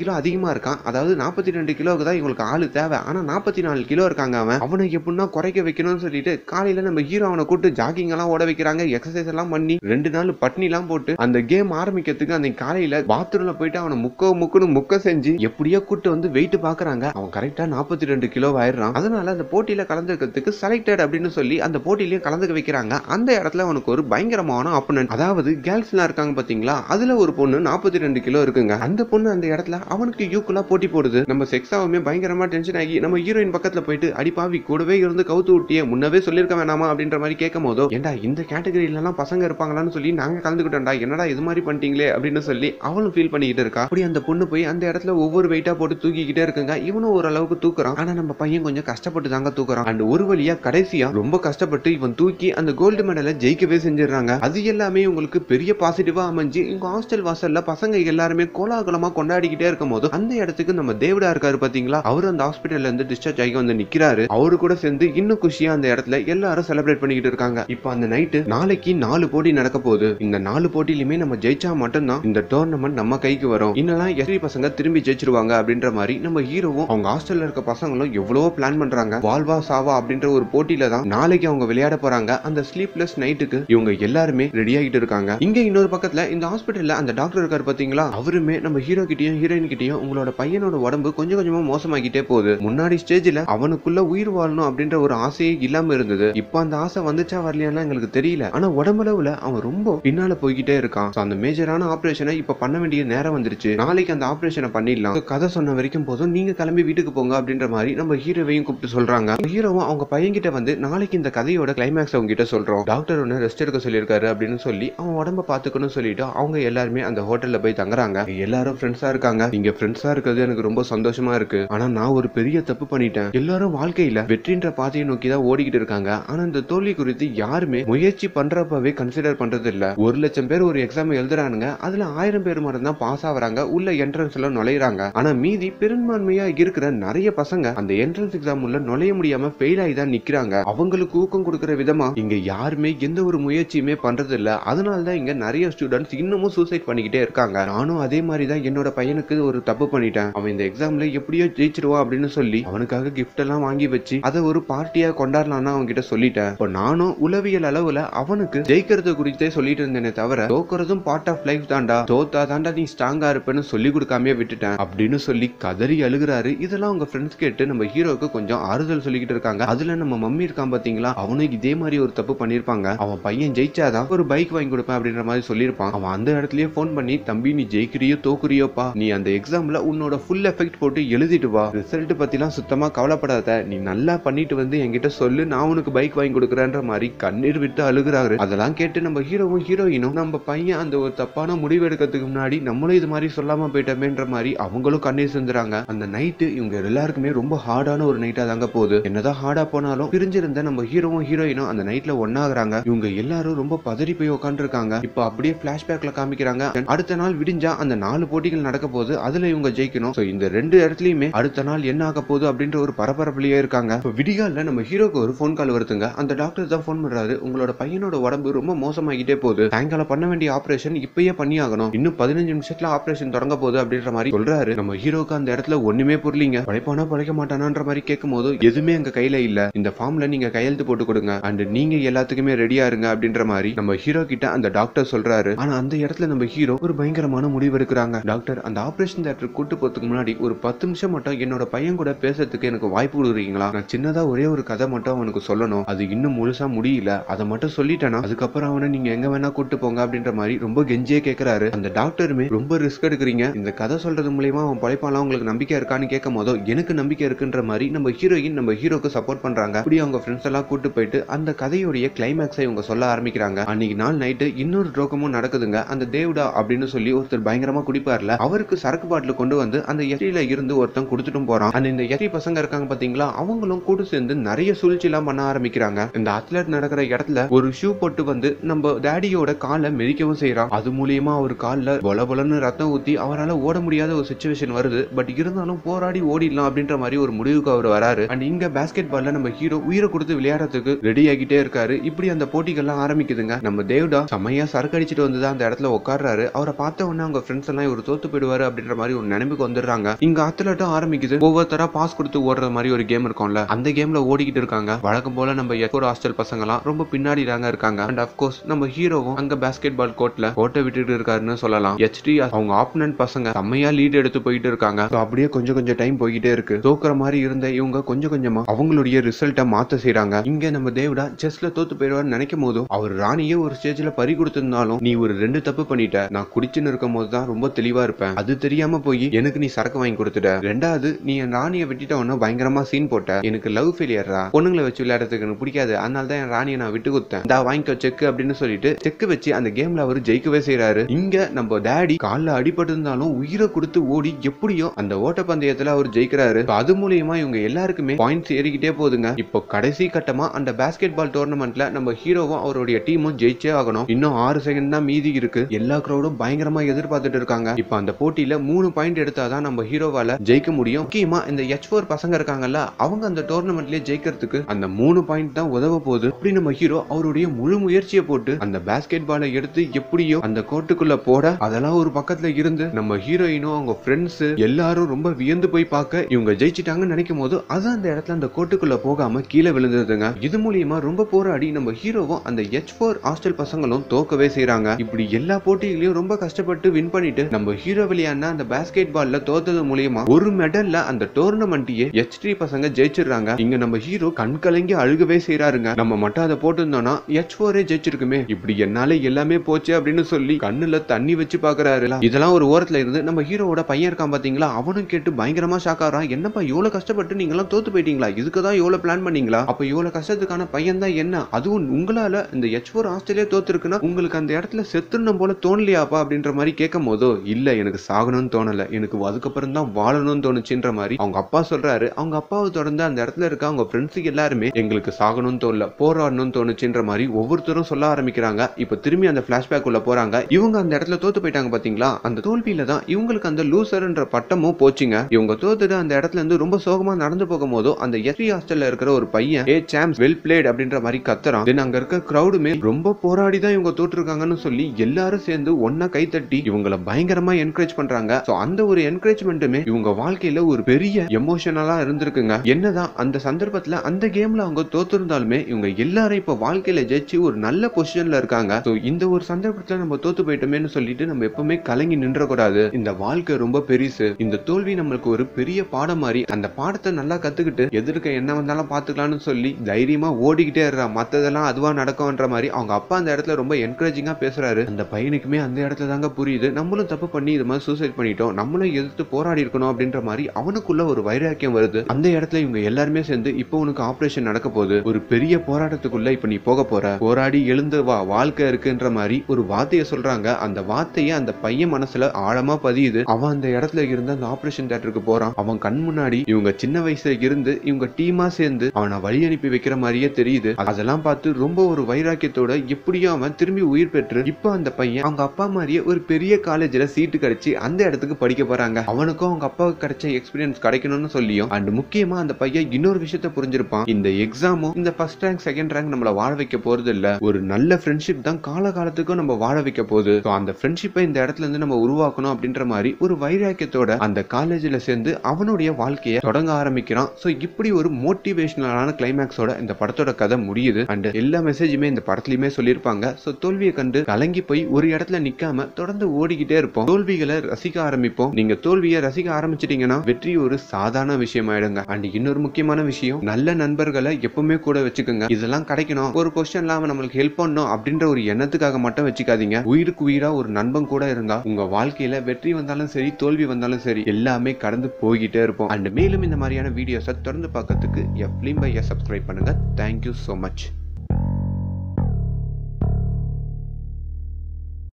Speaker 1: கிலோ அதிகமா இருக்கான். அதாவது நாற்பத்தி ரெண்டு கிலோவுக்கு தான் இவங்களுக்கு ஆளு தேவை. ஆனா நாற்பத்தி நாலு கிலோ இருக்காங்க அவன். அவனை எப்படின்னா குறைக்க வைக்கணும்னு சொல்லிட்டு காலையில நம்ம ஹீரோ அவனை கூட்டு ஜாகிங் எல்லாம் ஓட வைக்கிறாங்க எக்ஸசைஸ் எல்லாம் பண்ணி ரெண்டு நாள் பட்னி எல்லாம் போட்டு அந்த கேம் ஆரம்பிக்கிறதுக்கு அந்த காலையில பாத்ரூம்ல போயிட்டு அவனை முக்க முக்குன்னு முக்க செஞ்சு எப்படியோ கூட்டு வந்து வெயிட் பாக்குறாங்க. அவன் கரெக்டா நாற்பத்தி ரெண்டு கிலோ ஆயிடுறான். அதனால அந்த போட்டியில கலந்துக்கிறதுக்கு செலக்டட் அப்படின்னு சொல்லி அந்த போட்டியிலயும் கலந்துக்க வைக்கிறாங்க. அந்த இடத்துல அவனுக்கு ஒரு பயங்கரமான அப்பனன் அதாவது அதாவது கேர்ள்ஸ்லாம் இருக்காங்க பாத்தீங்களா? அதுல ஒரு பொண்ணு நாற்பத்தி ரெண்டு கிலோ இருக்குங்க. அந்த பொண்ணு அந்த இடத்துல அவனுக்கு யூக்குலா போட்டி போடுது. நம்ம செக்ஸாவுமே பயங்கரமா டென்ஷன் ஆகி நம்ம ஹீரோயின் பக்கத்துல போயிட்டு அடிப்பாவி கூடவே இருந்து கவுத்து ஊட்டியே முன்னவே சொல்லிருக்க வேணாமா? அப்படின்ற மாதிரி கேட்கும் போதோ ஏண்டா இந்த கேட்டகரியில பசங்க இருப்பாங்களான்னு சொல்லி நாங்க கலந்துக்கிட்டோம்டா என்னடா இது மாதிரி பண்ணிட்டீங்களே? அப்படின்னு சொல்லி அவளும் ஃபீல் பண்ணிக்கிட்டு இருக்கா. அப்படி அந்த பொண்ணு போய் அந்த இடத்துல ஒவ்வொரு வெயிட்டா போட்டு தூக்கிக்கிட்டே இருக்குங்க. இவனும் ஓரளவுக்கு தூக்குறான். ஆனா நம்ம பையன் கொஞ்சம் கஷ்டப்பட்டு தாங்க தூக்குறான். அண்ட் ஒரு வழியா கடைசியா ரொம்ப கஷ்டப்பட்டு இவன் தூக்கி அந்த கோல்டு மெடலை ஜெயிக்கவே செஞ்சிடறாங்க. அது எல்லாமே உங்களுக்கு பெரிய பாசிட்டிவா அமைஞ்சு இவங்க ஹாஸ்டல் வாசல்ல பசங்க எல்லாருமே கோலாகலமா கொண்டாடிக்கிட்டே இருக்கும் போது அந்த இடத்துக்கு நம்ம தேவிடா இருக்காரு பாத்தீங்களா? அவர் அந்த ஹாஸ்பிட்டல்ல இருந்து டிஸ்சார்ஜ் ஆகி வந்து நிக்கிறாரு. அவரு கூட சேர்ந்து இன்னும் குஷியா அந்த இடத்துல எல்லாரும் செலிப்ரேட் பண்ணிக்கிட்டு இருக்காங்க. இப்போ அந்த நைட்டு நாளைக்கு நாலு போட்டி நடக்க போகுது. இந்த நாலு போட்டியிலுமே நம்ம ஜெயிச்சா மட்டும்தான் இந்த டோர்னமெண்ட் நம்ம கைக்கு வரும். இன்னெல்லாம் எஸ்ரி பசங்க திரும்பி ஜெயிச்சிருவாங்க அப்படின்ற மாதிரி நம்ம ஹீரோவும் அவங்க ஹாஸ்டல்ல இருக்க பசங்களும் எவ்வளவோ பிளான் பண்றாங்க. வாழ்வா சாவா அப்படின்ற ஒரு போட்டியில தான் நாளைக்கு அவங்க விளையாட போறாங்க. அந்த ஸ்லீப்லெஸ் நைட்டுக்கு இவங்க எல்லாருமே ரெடி ஆகிட்டு இருக்காங்க. இங்க இன்னொரு பக்கத்துல இந்த ஹாஸ்பிட்டல்ல அந்த டாக்டர் இருக்காரு பாத்தீங்களா? அவருமே நம்ம ஹீரோ கிட்டயும் ஹீரோயின் கிட்டயும் உங்களோட பையனோட உடம்பு கொஞ்சம் கொஞ்சமா மோசமாகிட்டே போகுது. முன்னாடி ஸ்டேஜ்ல அவனுக்குள்ள உயிர் வாழணும் அப்படின்ற ஒரு ஆசையே இல்லாம இருந்தது. இப்போ அந்த ஆசை வந்துச்சா வரலையான்னு எங்களுக்கு தெரியல. ஆனா உடம்புலவுல அவன் ரொம்ப பின்னால போய்கிட்டே இருக்கான். அந்த மேஜரான ஆபரேஷனை இப்ப பண்ண வேண்டிய நேரம் வந்துருச்சு. நாளைக்கு அந்த ஆபரேஷனை பண்ணிடலாம். கதை சொன்ன வரைக்கும் போதும் நீங்க கிளம்பி வீட்டுக்கு போங்க அப்படின்ற மாதிரி நம்ம ஹீரோவையும் கூப்பிட்டு சொல்றாங்க. ஹீரோவும் அவங்க பையன்கிட்ட வந்து நாளைக்கு இந்த கதையோட கிளைமேக்ஸ் அவங்க கிட்ட சொல்றோம். டாக்டர் ஒன்னு ரெஸ்ட் எடுக்க சொல்லியிருக்காரு அப்படின்னு சொல்லி அவன் உடம்ப பார்த்துக்கணும்னு சொல்லிட்டு அவங்க எல்லாருமே அந்த ஹோட்டல்ல போய் தங்குறாங்க. எல்லாரும் ஃப்ரெண்ட்ஸா இருக்காங்க. நீங்க ஃப்ரெண்ட்ஸா இருக்கிறது எனக்கு ரொம்ப சந்தோஷமா இருக்கு. ஆனா நான் ஒரு பெரிய தப்பு பண்ணிட்டேன். எல்லாரும் வாழ்க்கையில வெற்றின்ற பாதையை நோக்கி தான் ஓடிக்கிட்டு இருக்காங்க. ஆனா இந்த தோல்வி குறித்து யாருமே முயற்சி பண்றப்பவே கன்சிடர் பண்றது இல்ல ஒரு லட்சம் பேர் ஒரு எக்ஸாம் எழுதுறானுங்க. அதுல ஆயிரம் பேர் மட்டும் தான் பாஸ் ஆகுறாங்க. உள்ள என்ட்ரன்ஸ்ல நுழையிறாங்க. ஆனா மீதி பெரும்பான்மையா இருக்கிற நிறைய பசங்க அந்த என்ட்ரன்ஸ் எக்ஸாம் உள்ள நுழைய முடியாம ஃபெயில் ஆகி தான் நிக்கிறாங்க. அவங்களுக்கு ஊக்கம் கொடுக்கிற விதமா இங்க யாருமே எந்த ஒரு முயற்சியுமே பண்றது இல்ல அதனால தான் இங்க நிறைய ஸ்டூடெண்ட்ஸ் இன்னமும் சூசைட் பண்ணிக்கிட்டே இருக்காங்க. நானும் அதே மாதிரி தான் என்னோட பையனுக்கு ஒரு தப்பு பண்ணிட்டேன். அவன் இந்த எக்ஸாம்ல எப்படியோ ஜெயிச்சிருவான் அப்படின்னு சொல்லி அவனுக்காக கிஃப்ட் எல்லாம் வாங்கி வச்சு அதை ஒரு பார்ட்டியா கொண்டாடலாம்னு அவங்க கிட்ட சொல்லிட்டேன். இப்போ நானும் உளவியல் அளவுல அவனுக்கு ஜெயிக்கிறது குறித்தே சொல்லிட்டு இருந்தேனே தவிர தோக்குறதும் பார்ட் ஆஃப் லைஃப் தாண்டா தோத்தா தாண்டா நீ ஸ்ட்ராங்கா இருப்பேன்னு சொல்லி கொடுக்காமயே விட்டுட்டேன். அப்படின்னு சொல்லி கதறி அழுகுறாரு. இதெல்லாம் உங்க ஃப்ரெண்ட்ஸ் கேட்டு நம்ம ஹீரோக்கு கொஞ்சம் ஆறுதல் சொல்லிக்கிட்டு இருக்காங்க. அதுல நம்ம மம்மி இருக்கான் பாத்தீங்களா? அவனுக்கு இதே மாதிரி ஒரு தப்பு பண்ணிருப்பாங்க அவன் பையன் ஜெயிச்சாதான் ஒரு பைக் வாங்கி கொடுப்பேன் அப்படின்ற மாதிரி சொல்லியிருப்பான். அவன் அந்த இடத்துலயே ஃபோன் பண்ணி தம்பி நீ ஜெயிக்கிறியோ தோக்குறியோப்பா? நீ அந்த எக்ஸாம்ல உன்னோட ஃபுல் எஃபெக்ட் போட்டு எழுதிட்டு வா. ரிசல்ட் பத்திலாம் சுத்தமா கவலைப்படாத. நீ நல்லா பண்ணிட்டு வந்து என்கிட்ட சொல்லு நான் உனக்கு பைக் வாங்கி கொடுக்குறேன்ற மாதிரி கண்ணீர் விட்டு அழுகுறாரு. அதெல்லாம் கேட்டு நம்ம ஹீரோவும் ஹீரோயினும் நம்ம பையன் அந்த ஒரு தப்பான முடிவு எடுக்கிறதுக்கு முன்னாடி நம்மளும் இது மாதிரி சொல்லாம போயிட்டோமேன்ற மாதிரி அவங்களும் கண்ணீர் செஞ்சுறாங்க அந்த நைட்டு இவங்க எல்லாருக்குமே ரொம்ப ஹார்டான ஒரு நைட்டா தாங்க போகுது. என்னதான் ஹார்டா போனாலும் பிரிஞ்சிருந்த நம்ம ஹீரோவும் ஹீரோயினும் அந்த நைட்ல ஒன்னாகிறாங்க இவங்க எல்லாரும் ரொம்ப பதறி போய் இருக்காங்க. இப்போ அப்படியே பிளாஷ்பேக்ல காமிக்கிறாங்க. அடுத்த நாள் விடிஞ்சா அந்த நாலு போட்டிகள் நடக்க போது அதுல இவங்க ஜெயிக்கணும். இந்த ரெண்டு இடத்துலயுமே அடுத்த நாள் என்ன ஆக போகுது அப்படின்ற ஒரு பரபரப்புலயே இருக்காங்க. இப்போ விடிகால நம்ம ஹீரோக்கு ஒரு ஃபோன் கால் வருதுங்க. அந்த டாக்டர் தான் ஃபோன் பண்றாரு. உங்களோட பையனோட உடம்பு ரொம்ப மோசமாகிட்டே போகுது. சாயங்காலம் பண்ண வேண்டிய ஆபரேஷன் இப்பயே பண்ணி ஆகணும் இன்னும் பதினஞ்சு நிமிஷத்துல ஆபரேஷன் தொடங்க போகுது அப்படின்ற மாதிரி சொல்றாரு. நம்ம ஹீரோக்கு அந்த இடத்துல ஒண்ணுமே புரியலீங்க. பழைப்பானா பழைக்க மாட்டானான்ற மாதிரி கேட்கும் போது எதுவுமே எங்க கையில இல்ல. இந்த ஃபார்ம்ல நீங்க கையெழுத்து போட்டு கொடுங்க. அண்ட் நீங்க எல்லாத்துக்குமே ரெடியா இருங்க அப்படின்ற மாதிரி நம்ம ஹீரோ கிட்ட அந்த டாக்டர் சொல்றாரு ஆனா அந்த இடத்துல நம்ம ஹீரோ ஒரு பயங்கரமான முடிவு எடுக்கிறாங்க. டாக்டர் அந்த ஆபரேஷன் தேட்டர் கூட்டு போறதுக்கு முன்னாடி ஒரு பத்து நிமிஷம் மட்டும் என்னோட பையன் கூட பேசுறதுக்கு எனக்கு வாய்ப்பு கொடுக்குறீங்களா? நான் சின்னதா ஒரே ஒரு கதை மட்டும் அவனுக்கு சொல்லணும். அது இன்னும் முழுசா முடியல. அதை மட்டும் சொல்லிட்டேனா? அதுக்கப்புறம் அவனை நீங்க எங்க வேணா கூட்டு போங்க அப்படின்ற மாதிரி ரொம்ப கெஞ்சியே கேக்குறாரு. அந்த டாக்டருமே ரொம்ப ரிஸ்க் எடுக்கிறீங்க. இந்த கதை சொல்றது மூலியமா அவன் பழைப்பாலாம் உங்களுக்கு நம்பிக்கை இருக்கான்னு கேட்கும் போதோ எனக்கு நம்பிக்கை இருக்குன்ற மாதிரி நம்ம ஹீரோயின் நம்ம ஹீரோக்கு சப்போர்ட் பண்றாங்க. அப்படி அவங்க ஃப்ரெண்ட்ஸ் எல்லாம் கூட்டு போயிட்டு அந்த கதையுடைய கிளைமேக்ஸை இவங்க சொல்ல ஆரம்பிக்கிறாங்க. அன்னைக்கு நாள் நைட்டு இன்னொரு துரோகமும் நடக்குதுங்க. அந்த தேவ்டா அப்படின்னு சொல்லி ஒருத்தர் பயங்கரமா குடிப்பார்ல. அவருக்கு சரக்கு பாட்டில் கொண்டு வந்து அந்த எரியில இருந்து ஒருத்தன் கொடுத்துட்டும் போறான். அந்த இந்த எரி பசங்க இருக்காங்க பாத்தீங்களா? அவங்களும் கூட சேர்ந்து நிறைய சூழ்ச்சி எல்லாம் பண்ண ஆரம்பிக்கிறாங்க. இந்த அத்லட் நடக்கிற இடத்துல ஒரு ஷூ போட்டு வந்து நம்ம டேடியோட காலை மெதிக்கவும் செய்யறான் அது மூலியமா அவர் கால்ல பொல பொலன்னு ரத்தம் ஊத்தி அவரால் ஓட முடியாத ஒரு சுச்சுவேஷன் வருது. பட் இருந்தாலும் போராடி ஓடிடலாம் அப்படின்ற மாதிரி ஒரு முடிவுக்கு அவர் வராரு. அண்ட் இங்க பேஸ்கெட் பால்ல நம்ம ஹீரோ உயிரை கொடுத்து விளையாடுறதுக்கு ரெடி ஆகிட்டே இருக்காரு. இப்படி அந்த போட்டிகள்லாம் ஆரம்பிக்குதுங்க. நம்ம தேவ்டா செம்மையா சரக்கு அடிச்சுட்டு வந்து தான் அந்த இடத்துல உட்காடுறாரு அவரை பார்த்த உடனே அவங்க ஃப்ரெண்ட்ஸ் எல்லாம் இவர் தோத்து போயிடுவாரு அப்படின்ற மாதிரி ஒரு நினைவுக்கு வந்துடுறாங்க. இங்க அத்லட்டும் ஆரம்பிக்குது. ஒவ்வொருத்தரா பாஸ் கொடுத்து ஓடுற மாதிரி ஒரு கேம் இருக்கும்ல. அந்த கேம்ல ஓடிக்கிட்டு இருக்காங்க. வழக்கம் போல நம்ம எக்கோர் ஹாஸ்டல் பசங்கலாம் ரொம்ப பின்னாடி தாங்க இருக்காங்க. அண்ட் அப்கோர்ஸ் நம்ம ஹீரோவும் அங்க பேஸ்கெட் பால் கோர்ட்ல கோட்டை விட்டுட்டு இருக்காருன்னு சொல்லலாம். ஹெச்டி அவங்க ஆப்னன்ட் பசங்க செம்மையா லீட் எடுத்து போயிட்டு இருக்காங்க. அப்படியே கொஞ்சம் கொஞ்சம் டைம் போய்கிட்டே இருக்கு. தோக்குற மாதிரி இருந்த இவங்க கொஞ்சம் கொஞ்சமா அவங்களுடைய ரிசல்ட்டை மாத்த செய்றாங்க. இங்க நம்ம தேவடா செஸ்ல தோத்து போயிடுவார்னு நினைக்கும் போதும் அவர் ராணியே ஒரு ஸ்டேஜ்ல பறி கொடுத்திருந்தாலும் நீ ஒரு ரெண்டு தப்பு பண்ணிட்ட. நான் குடிச்சுன்னு இருக்கும் போது தான் ரொம்ப தெளிவா இருப்பேன். அது தெரியாம போய் எனக்கு நீ சரக்கு வாங்கி கொடுத்துட்ட. ரெண்டாவது நீ என் ராணியை விட்டுட்ட உடனே பயங்கரமா சீன் போட்ட. எனக்கு லவ் ஃபெயிலியரா பொண்ணுங்களை வச்சு விளையாடுறதுக்கு எனக்கு பிடிக்காது. அதனால தான் என் ராணியை நான் விட்டு கொடுத்தேன். தா வாங்கிக்கோ செக் அப்படின்னு சொல்லிட்டு செக் வச்சு அந்த கேம்ல அவர் ஜெயிக்கவே செய்யறாரு இங்க நம்ம டேடி காலில் அடிபட்டு இருந்தாலும் உயிரை கொடுத்து ஓடி எப்படியோ அந்த ஓட்டப்பந்தயத்துல அவர் ஜெயிக்கிறாரு. அது மூலியமா இவங்க எல்லாருக்குமே பாயிண்ட்ஸ் ஏறிக்கிட்டே போகுதுங்க. இப்போ கடைசி கட்டமா அந்த பேஸ்கெட் பால் டோர்னமெண்ட்ல நம்ம ஹீரோவும் அவருடைய டீமும் ஜெயிச்சே ஆகணும். இன்னும் ஆறு செகண்ட் தான் மீதி இருக்கு. எல்லா க்ரௌடும் பயங்கரமா எதிர்பார்த்துட்டு இருக்காங்க. இப்போ அந்த போட்டியில மூணு பாயிண்ட் எடுத்தாதான் நம்ம ஹீரோவால ஜெயிக்க முடியும். முக்கியமா இந்த எச் ஃபோர் பசங்க இருக்காங்கல்ல அவங்க அந்த டோர்னமெண்ட்லயே ஜெயிக்கிறதுக்கு அந்த மூணு பாயிண்ட் தான் உதவ போகுது. அப்படி நம்ம ஹீரோ அவருடைய முழு முயற்சியை போட்டு அந்த பேஸ்கெட் பாலை எடுத்து எப்படியோ அந்த கோர்ட்டுக்குள்ள போட அதெல்லாம் ஒரு பக்கத்துல இருந்து நம்ம ஹீரோயினும் அவங்க ஃப்ரெண்ட்ஸ் எல்லாரும் ரொம்ப வியந்து போய் பார்க்க இவங்க ஜெயிச்சிட்டாங்கன்னு நினைக்கும் போது அது அந்த இடத்துல அந்த கோர்ட்டுக்குள்ள போகாம கீழே விழுந்ததுங்க. இது மூலியமா ரொம்ப போராடி நம்ம ஹீரோவும் அந்த எச் ஃபோர் ஹாஸ்டல் பசங்களும் தோக்கவே செய்யறாங்க இப்படி எல்லா போட்டிகளையும் ரொம்ப கஷ்டப்பட்டு வின் பண்ணிட்டு நம்ம ஹீரோ விளையாண்ட அந்த பாஸ்கெட் பால்ல தோத்தது மூலியமா ஒரு மெடல்ல அந்த டோர்னமெண்ட்டையே எச் த்ரீ பசங்க ஜெயிச்சிடுறாங்க. இங்க நம்ம ஹீரோ கண் கலங்கி அழுகவே செய்யறாருங்க நம்ம மட்டும் அதை போட்டிருந்தோம்னா எச் ஃபோரே ஜெயிச்சிருக்குமே. இப்படி என்னால எல்லாமே போச்சு அப்படின்னு சொல்லி கண்ணுல தண்ணி வச்சு பாக்குறாரு இதெல்லாம் ஒரு ஓரத்துல இருந்து நம்ம ஹீரோவோட பையன் இருக்கான் பாத்தீங்களா? அவனும் கேட்டு பயங்கரமா ஷாக் ஆறான் என்னப்பா இவ்வளவு கஷ்டப்பட்டு நீங்க எல்லாம் தோத்து போயிட்டீங்களா? இதுக்கு தான் இவ்வளவு பிளான் பண்ணீங்களா? அப்ப இவ்வளவு கஷ்டத்துக்கான பையன் தான் என்ன? அதுவும் உங்களால இந்த எச் ஃபோர் ஆஸ்திரேலியா தோத்து இருக்குன்னா உங்களுக்கு அந்த இடத்துல செத்துணும் போல தோணலையாப்பா? அப்படின்ற மாதிரி கேட்கும் போதோ இல்ல எனக்கு சாகணும்னு தோணல. எனக்கு அதுக்கப்புறம் தான் வாழணும்னு தோணுச்சுன்ற மாதிரி அவங்க அப்பா சொல்றாரு. அவங்க அப்பாவை தொடர்ந்து அந்த இடத்துல இருக்க அவங்க ஃப்ரெண்ட்ஸுக்கு எல்லாருமே எங்களுக்கு சாகணும்னு தோணல போராடணும்னு தோணுச்சுன்ற மாதிரி ஒவ்வொருத்தரும் சொல்ல ஆரம்பிக்கிறாங்க. இப்ப திரும்பி அந்த பிளாஷ்பேக் உள்ள போறாங்க. இவங்க அந்த இடத்துல தோத்து போயிட்டாங்க பாத்தீங்களா? அந்த தோல்வியில தான் இவங்களுக்கு அந்த லூசர்ன்ற பட்டமும் போச்சுங்க. இவங்க தோத்துட்டு அந்த இடத்துல இருந்து ரொம்ப சோகமா நடந்து போகும்போதோ அந்த எஸ்பி ஹாஸ்டல்ல இருக்கிற ஒரு பையன் ஏ சாம்ஸ் வெல் பிளேட் அப்படின்ற மாதிரி கத்துறான். தென் அங்க இருக்க கிரௌடுமே ரொம்ப போராடி தான் இவங்க தோற்றுருக்காங்கன்னு சொல்லி எல்லாரும் சேர்ந்து ஒன்னா கைத்தட்டி இவங்கள பயங்கரமா என்கரேஜ் பண்றாங்க. சோ அந்த ஒரு என்கரேஜ்மெண்ட்டுமே இவங்க வாழ்க்கையில ஒரு பெரிய எமோஷனலா இருந்திருக்குங்க. என்னதான் அந்த சந்தர்ப்பத்துல அந்த கேம்ல அவங்க தோத்துருந்தாலுமே இவங்க எல்லாரும் இப்ப வாழ்க்கையில ஜெயிச்சு ஒரு நல்ல பொசிஷன்ல இருக்காங்க. சோ இந்த ஒரு சந்தர்ப்பத்துல நம்ம தோத்து போயிட்டோமேனு சொல்லிட்டு நம்ம எப்பவுமே கலங்கி நின்ற கூடாது இந்த வாழ்க்கை ரொம்ப பெருசு. இந்த தோல்வி நம்மளுக்கு ஒரு பெரிய பாடம் மாதிரி அந்த பாடத்தை நல்லா கத்துக்கிட்டு எதிர்க்க என்ன வந்தாலும் பாத்துக்கலாம்னு சொல்லி தைரியமா ஓடிக்கிட்டே இருக்கா மத்ததெல்லாம் அதுவா நடக்கும்ன்ற மாதிரி அவங்க அப்பா அந்த இடத்துல ரொம்ப ரொம்ப என்கரேஜிங்காக பேசுகிறாரு அந்த பையனுக்குமே அந்த இடத்துல தாங்க புரியுது. நம்மளும் தப்பு பண்ணி இது மாதிரி சூசைட் பண்ணிட்டோம். நம்மளும் எதிர்த்து போராடி இருக்கணும் அப்படின்ற மாதிரி அவனுக்குள்ள ஒரு வைராக்கியம் வருது. அந்த இடத்துல இவங்க எல்லாருமே சேர்ந்து இப்போ உனக்கு ஆப்ரேஷன் நடக்க போகுது. ஒரு பெரிய போராட்டத்துக்குள்ள இப்போ நீ போக போற. போராடி எழுந்து வா. வாழ்க்கை இருக்குன்ற மாதிரி ஒரு வார்த்தையை சொல்றாங்க. அந்த வார்த்தையை அந்த பையன் மனசுல ஆழமா பதியுது. அவன் அந்த இடத்துல இருந்து அந்த ஆபரேஷன் தேட்டருக்கு போறான். அவன் கண் முன்னாடி இவங்க சின்ன வயசுல இருந்து இவங்க டீமா சேர்ந்து அவனை வழி அனுப்பி வைக்கிற மாதிரியே தெரியுது. அதெல்லாம் பார்த்து ரொம்ப ஒரு வைராக்கியத்தோட எப்படியும் அவன் திரும்பி உயிர் பெற்று இப்போ அந்த பையன் அவங்க அப்பா மாதிரியே ஒரு பெரிய காலேஜ்ல சீட்டு கிடைச்சு அந்த இடத்துக்கு படிக்க போறாங்க. அவனுக்கும் அவங்க அப்பாவுக்கு கிடைச்ச எக்ஸ்பீரியன்ஸ் கிடைக்கணும்னு சொல்லியும் அண்ட் முக்கியமா அந்த பையன் இன்னொரு விஷயத்த புரிஞ்சிருப்பான். இந்த எக்ஸாமும் இந்த ஃபர்ஸ்ட் ரேங்க் செகண்ட் ரேங்க் நம்மள வாழ வைக்க போறது இல்ல. ஒரு நல்ல ஃப்ரெண்ட்ஷிப் தான் காலகாலத்துக்கும் நம்ம வாழ வைக்க போகுது. அந்த ஃப்ரெண்ட்ஷிப்பை இந்த இடத்துல இருந்து நம்ம உருவாக்கணும் அப்படின்ற மாதிரி ஒரு வைராக்கியத்தோட அந்த காலேஜ்ல சேர்ந்து அவனுடைய வாழ்க்கையை தொடங்க ஆரம்பிக்கிறான். சோ இப்படி ஒரு மோட்டிவேஷனலான கிளைமேக்ஸோட இந்த படத்தோட கதை முடியுது. அண்ட் எல்லா மெசேஜுமே இந்த படத்துலயுமே சொல்லியிருப்பாங்க. சோ தோல்வியை கண்டு கலங்கி போய் ஒரு இடத்துல நிக்காம தொடர்ந்து ஓடிக்கிட்டே இருப்போம். தோல்விகளை ரசிக்க ஆரம்பிப்போம். நீங்க தோல்வியை ரசிக்க ஆரம்பிச்சிட்டீங்கன்னா வெற்றி ஒரு சாதாரண விஷயம் ஆயிடுங்க அண்ட் இன்னொரு முக்கியமான விஷயம் நல்ல நண்பர்களை எப்பவுமே கூட வச்சுக்கோங்க. இதெல்லாம் கிடைக்கணும். ஒரு கொஸ்டின் இல்லாம நம்மளுக்கு ஹெல்ப் பண்ணணும் அப்படின்ற ஒரு எண்ணத்துக்காக மட்டும் வச்சுக்காதீங்க. உயிருக்கு உயிரா ஒரு நண்பன் கூட இருந்தா உங்க வாழ்க்கையில வெற்றி வந்தாலும் சரி தோல்வி வந்தாலும் சரி எல்லாமே கடந்து போய்கிட்டே இருப்போம். அண்ட் மேலும் இந்த மாதிரியான வீடியோஸை தொடர்ந்து பார்க்கறதுக்கு எஃப்லிம் பை சப்ஸ்கிரைப் பண்ணுங்க. Thank you so much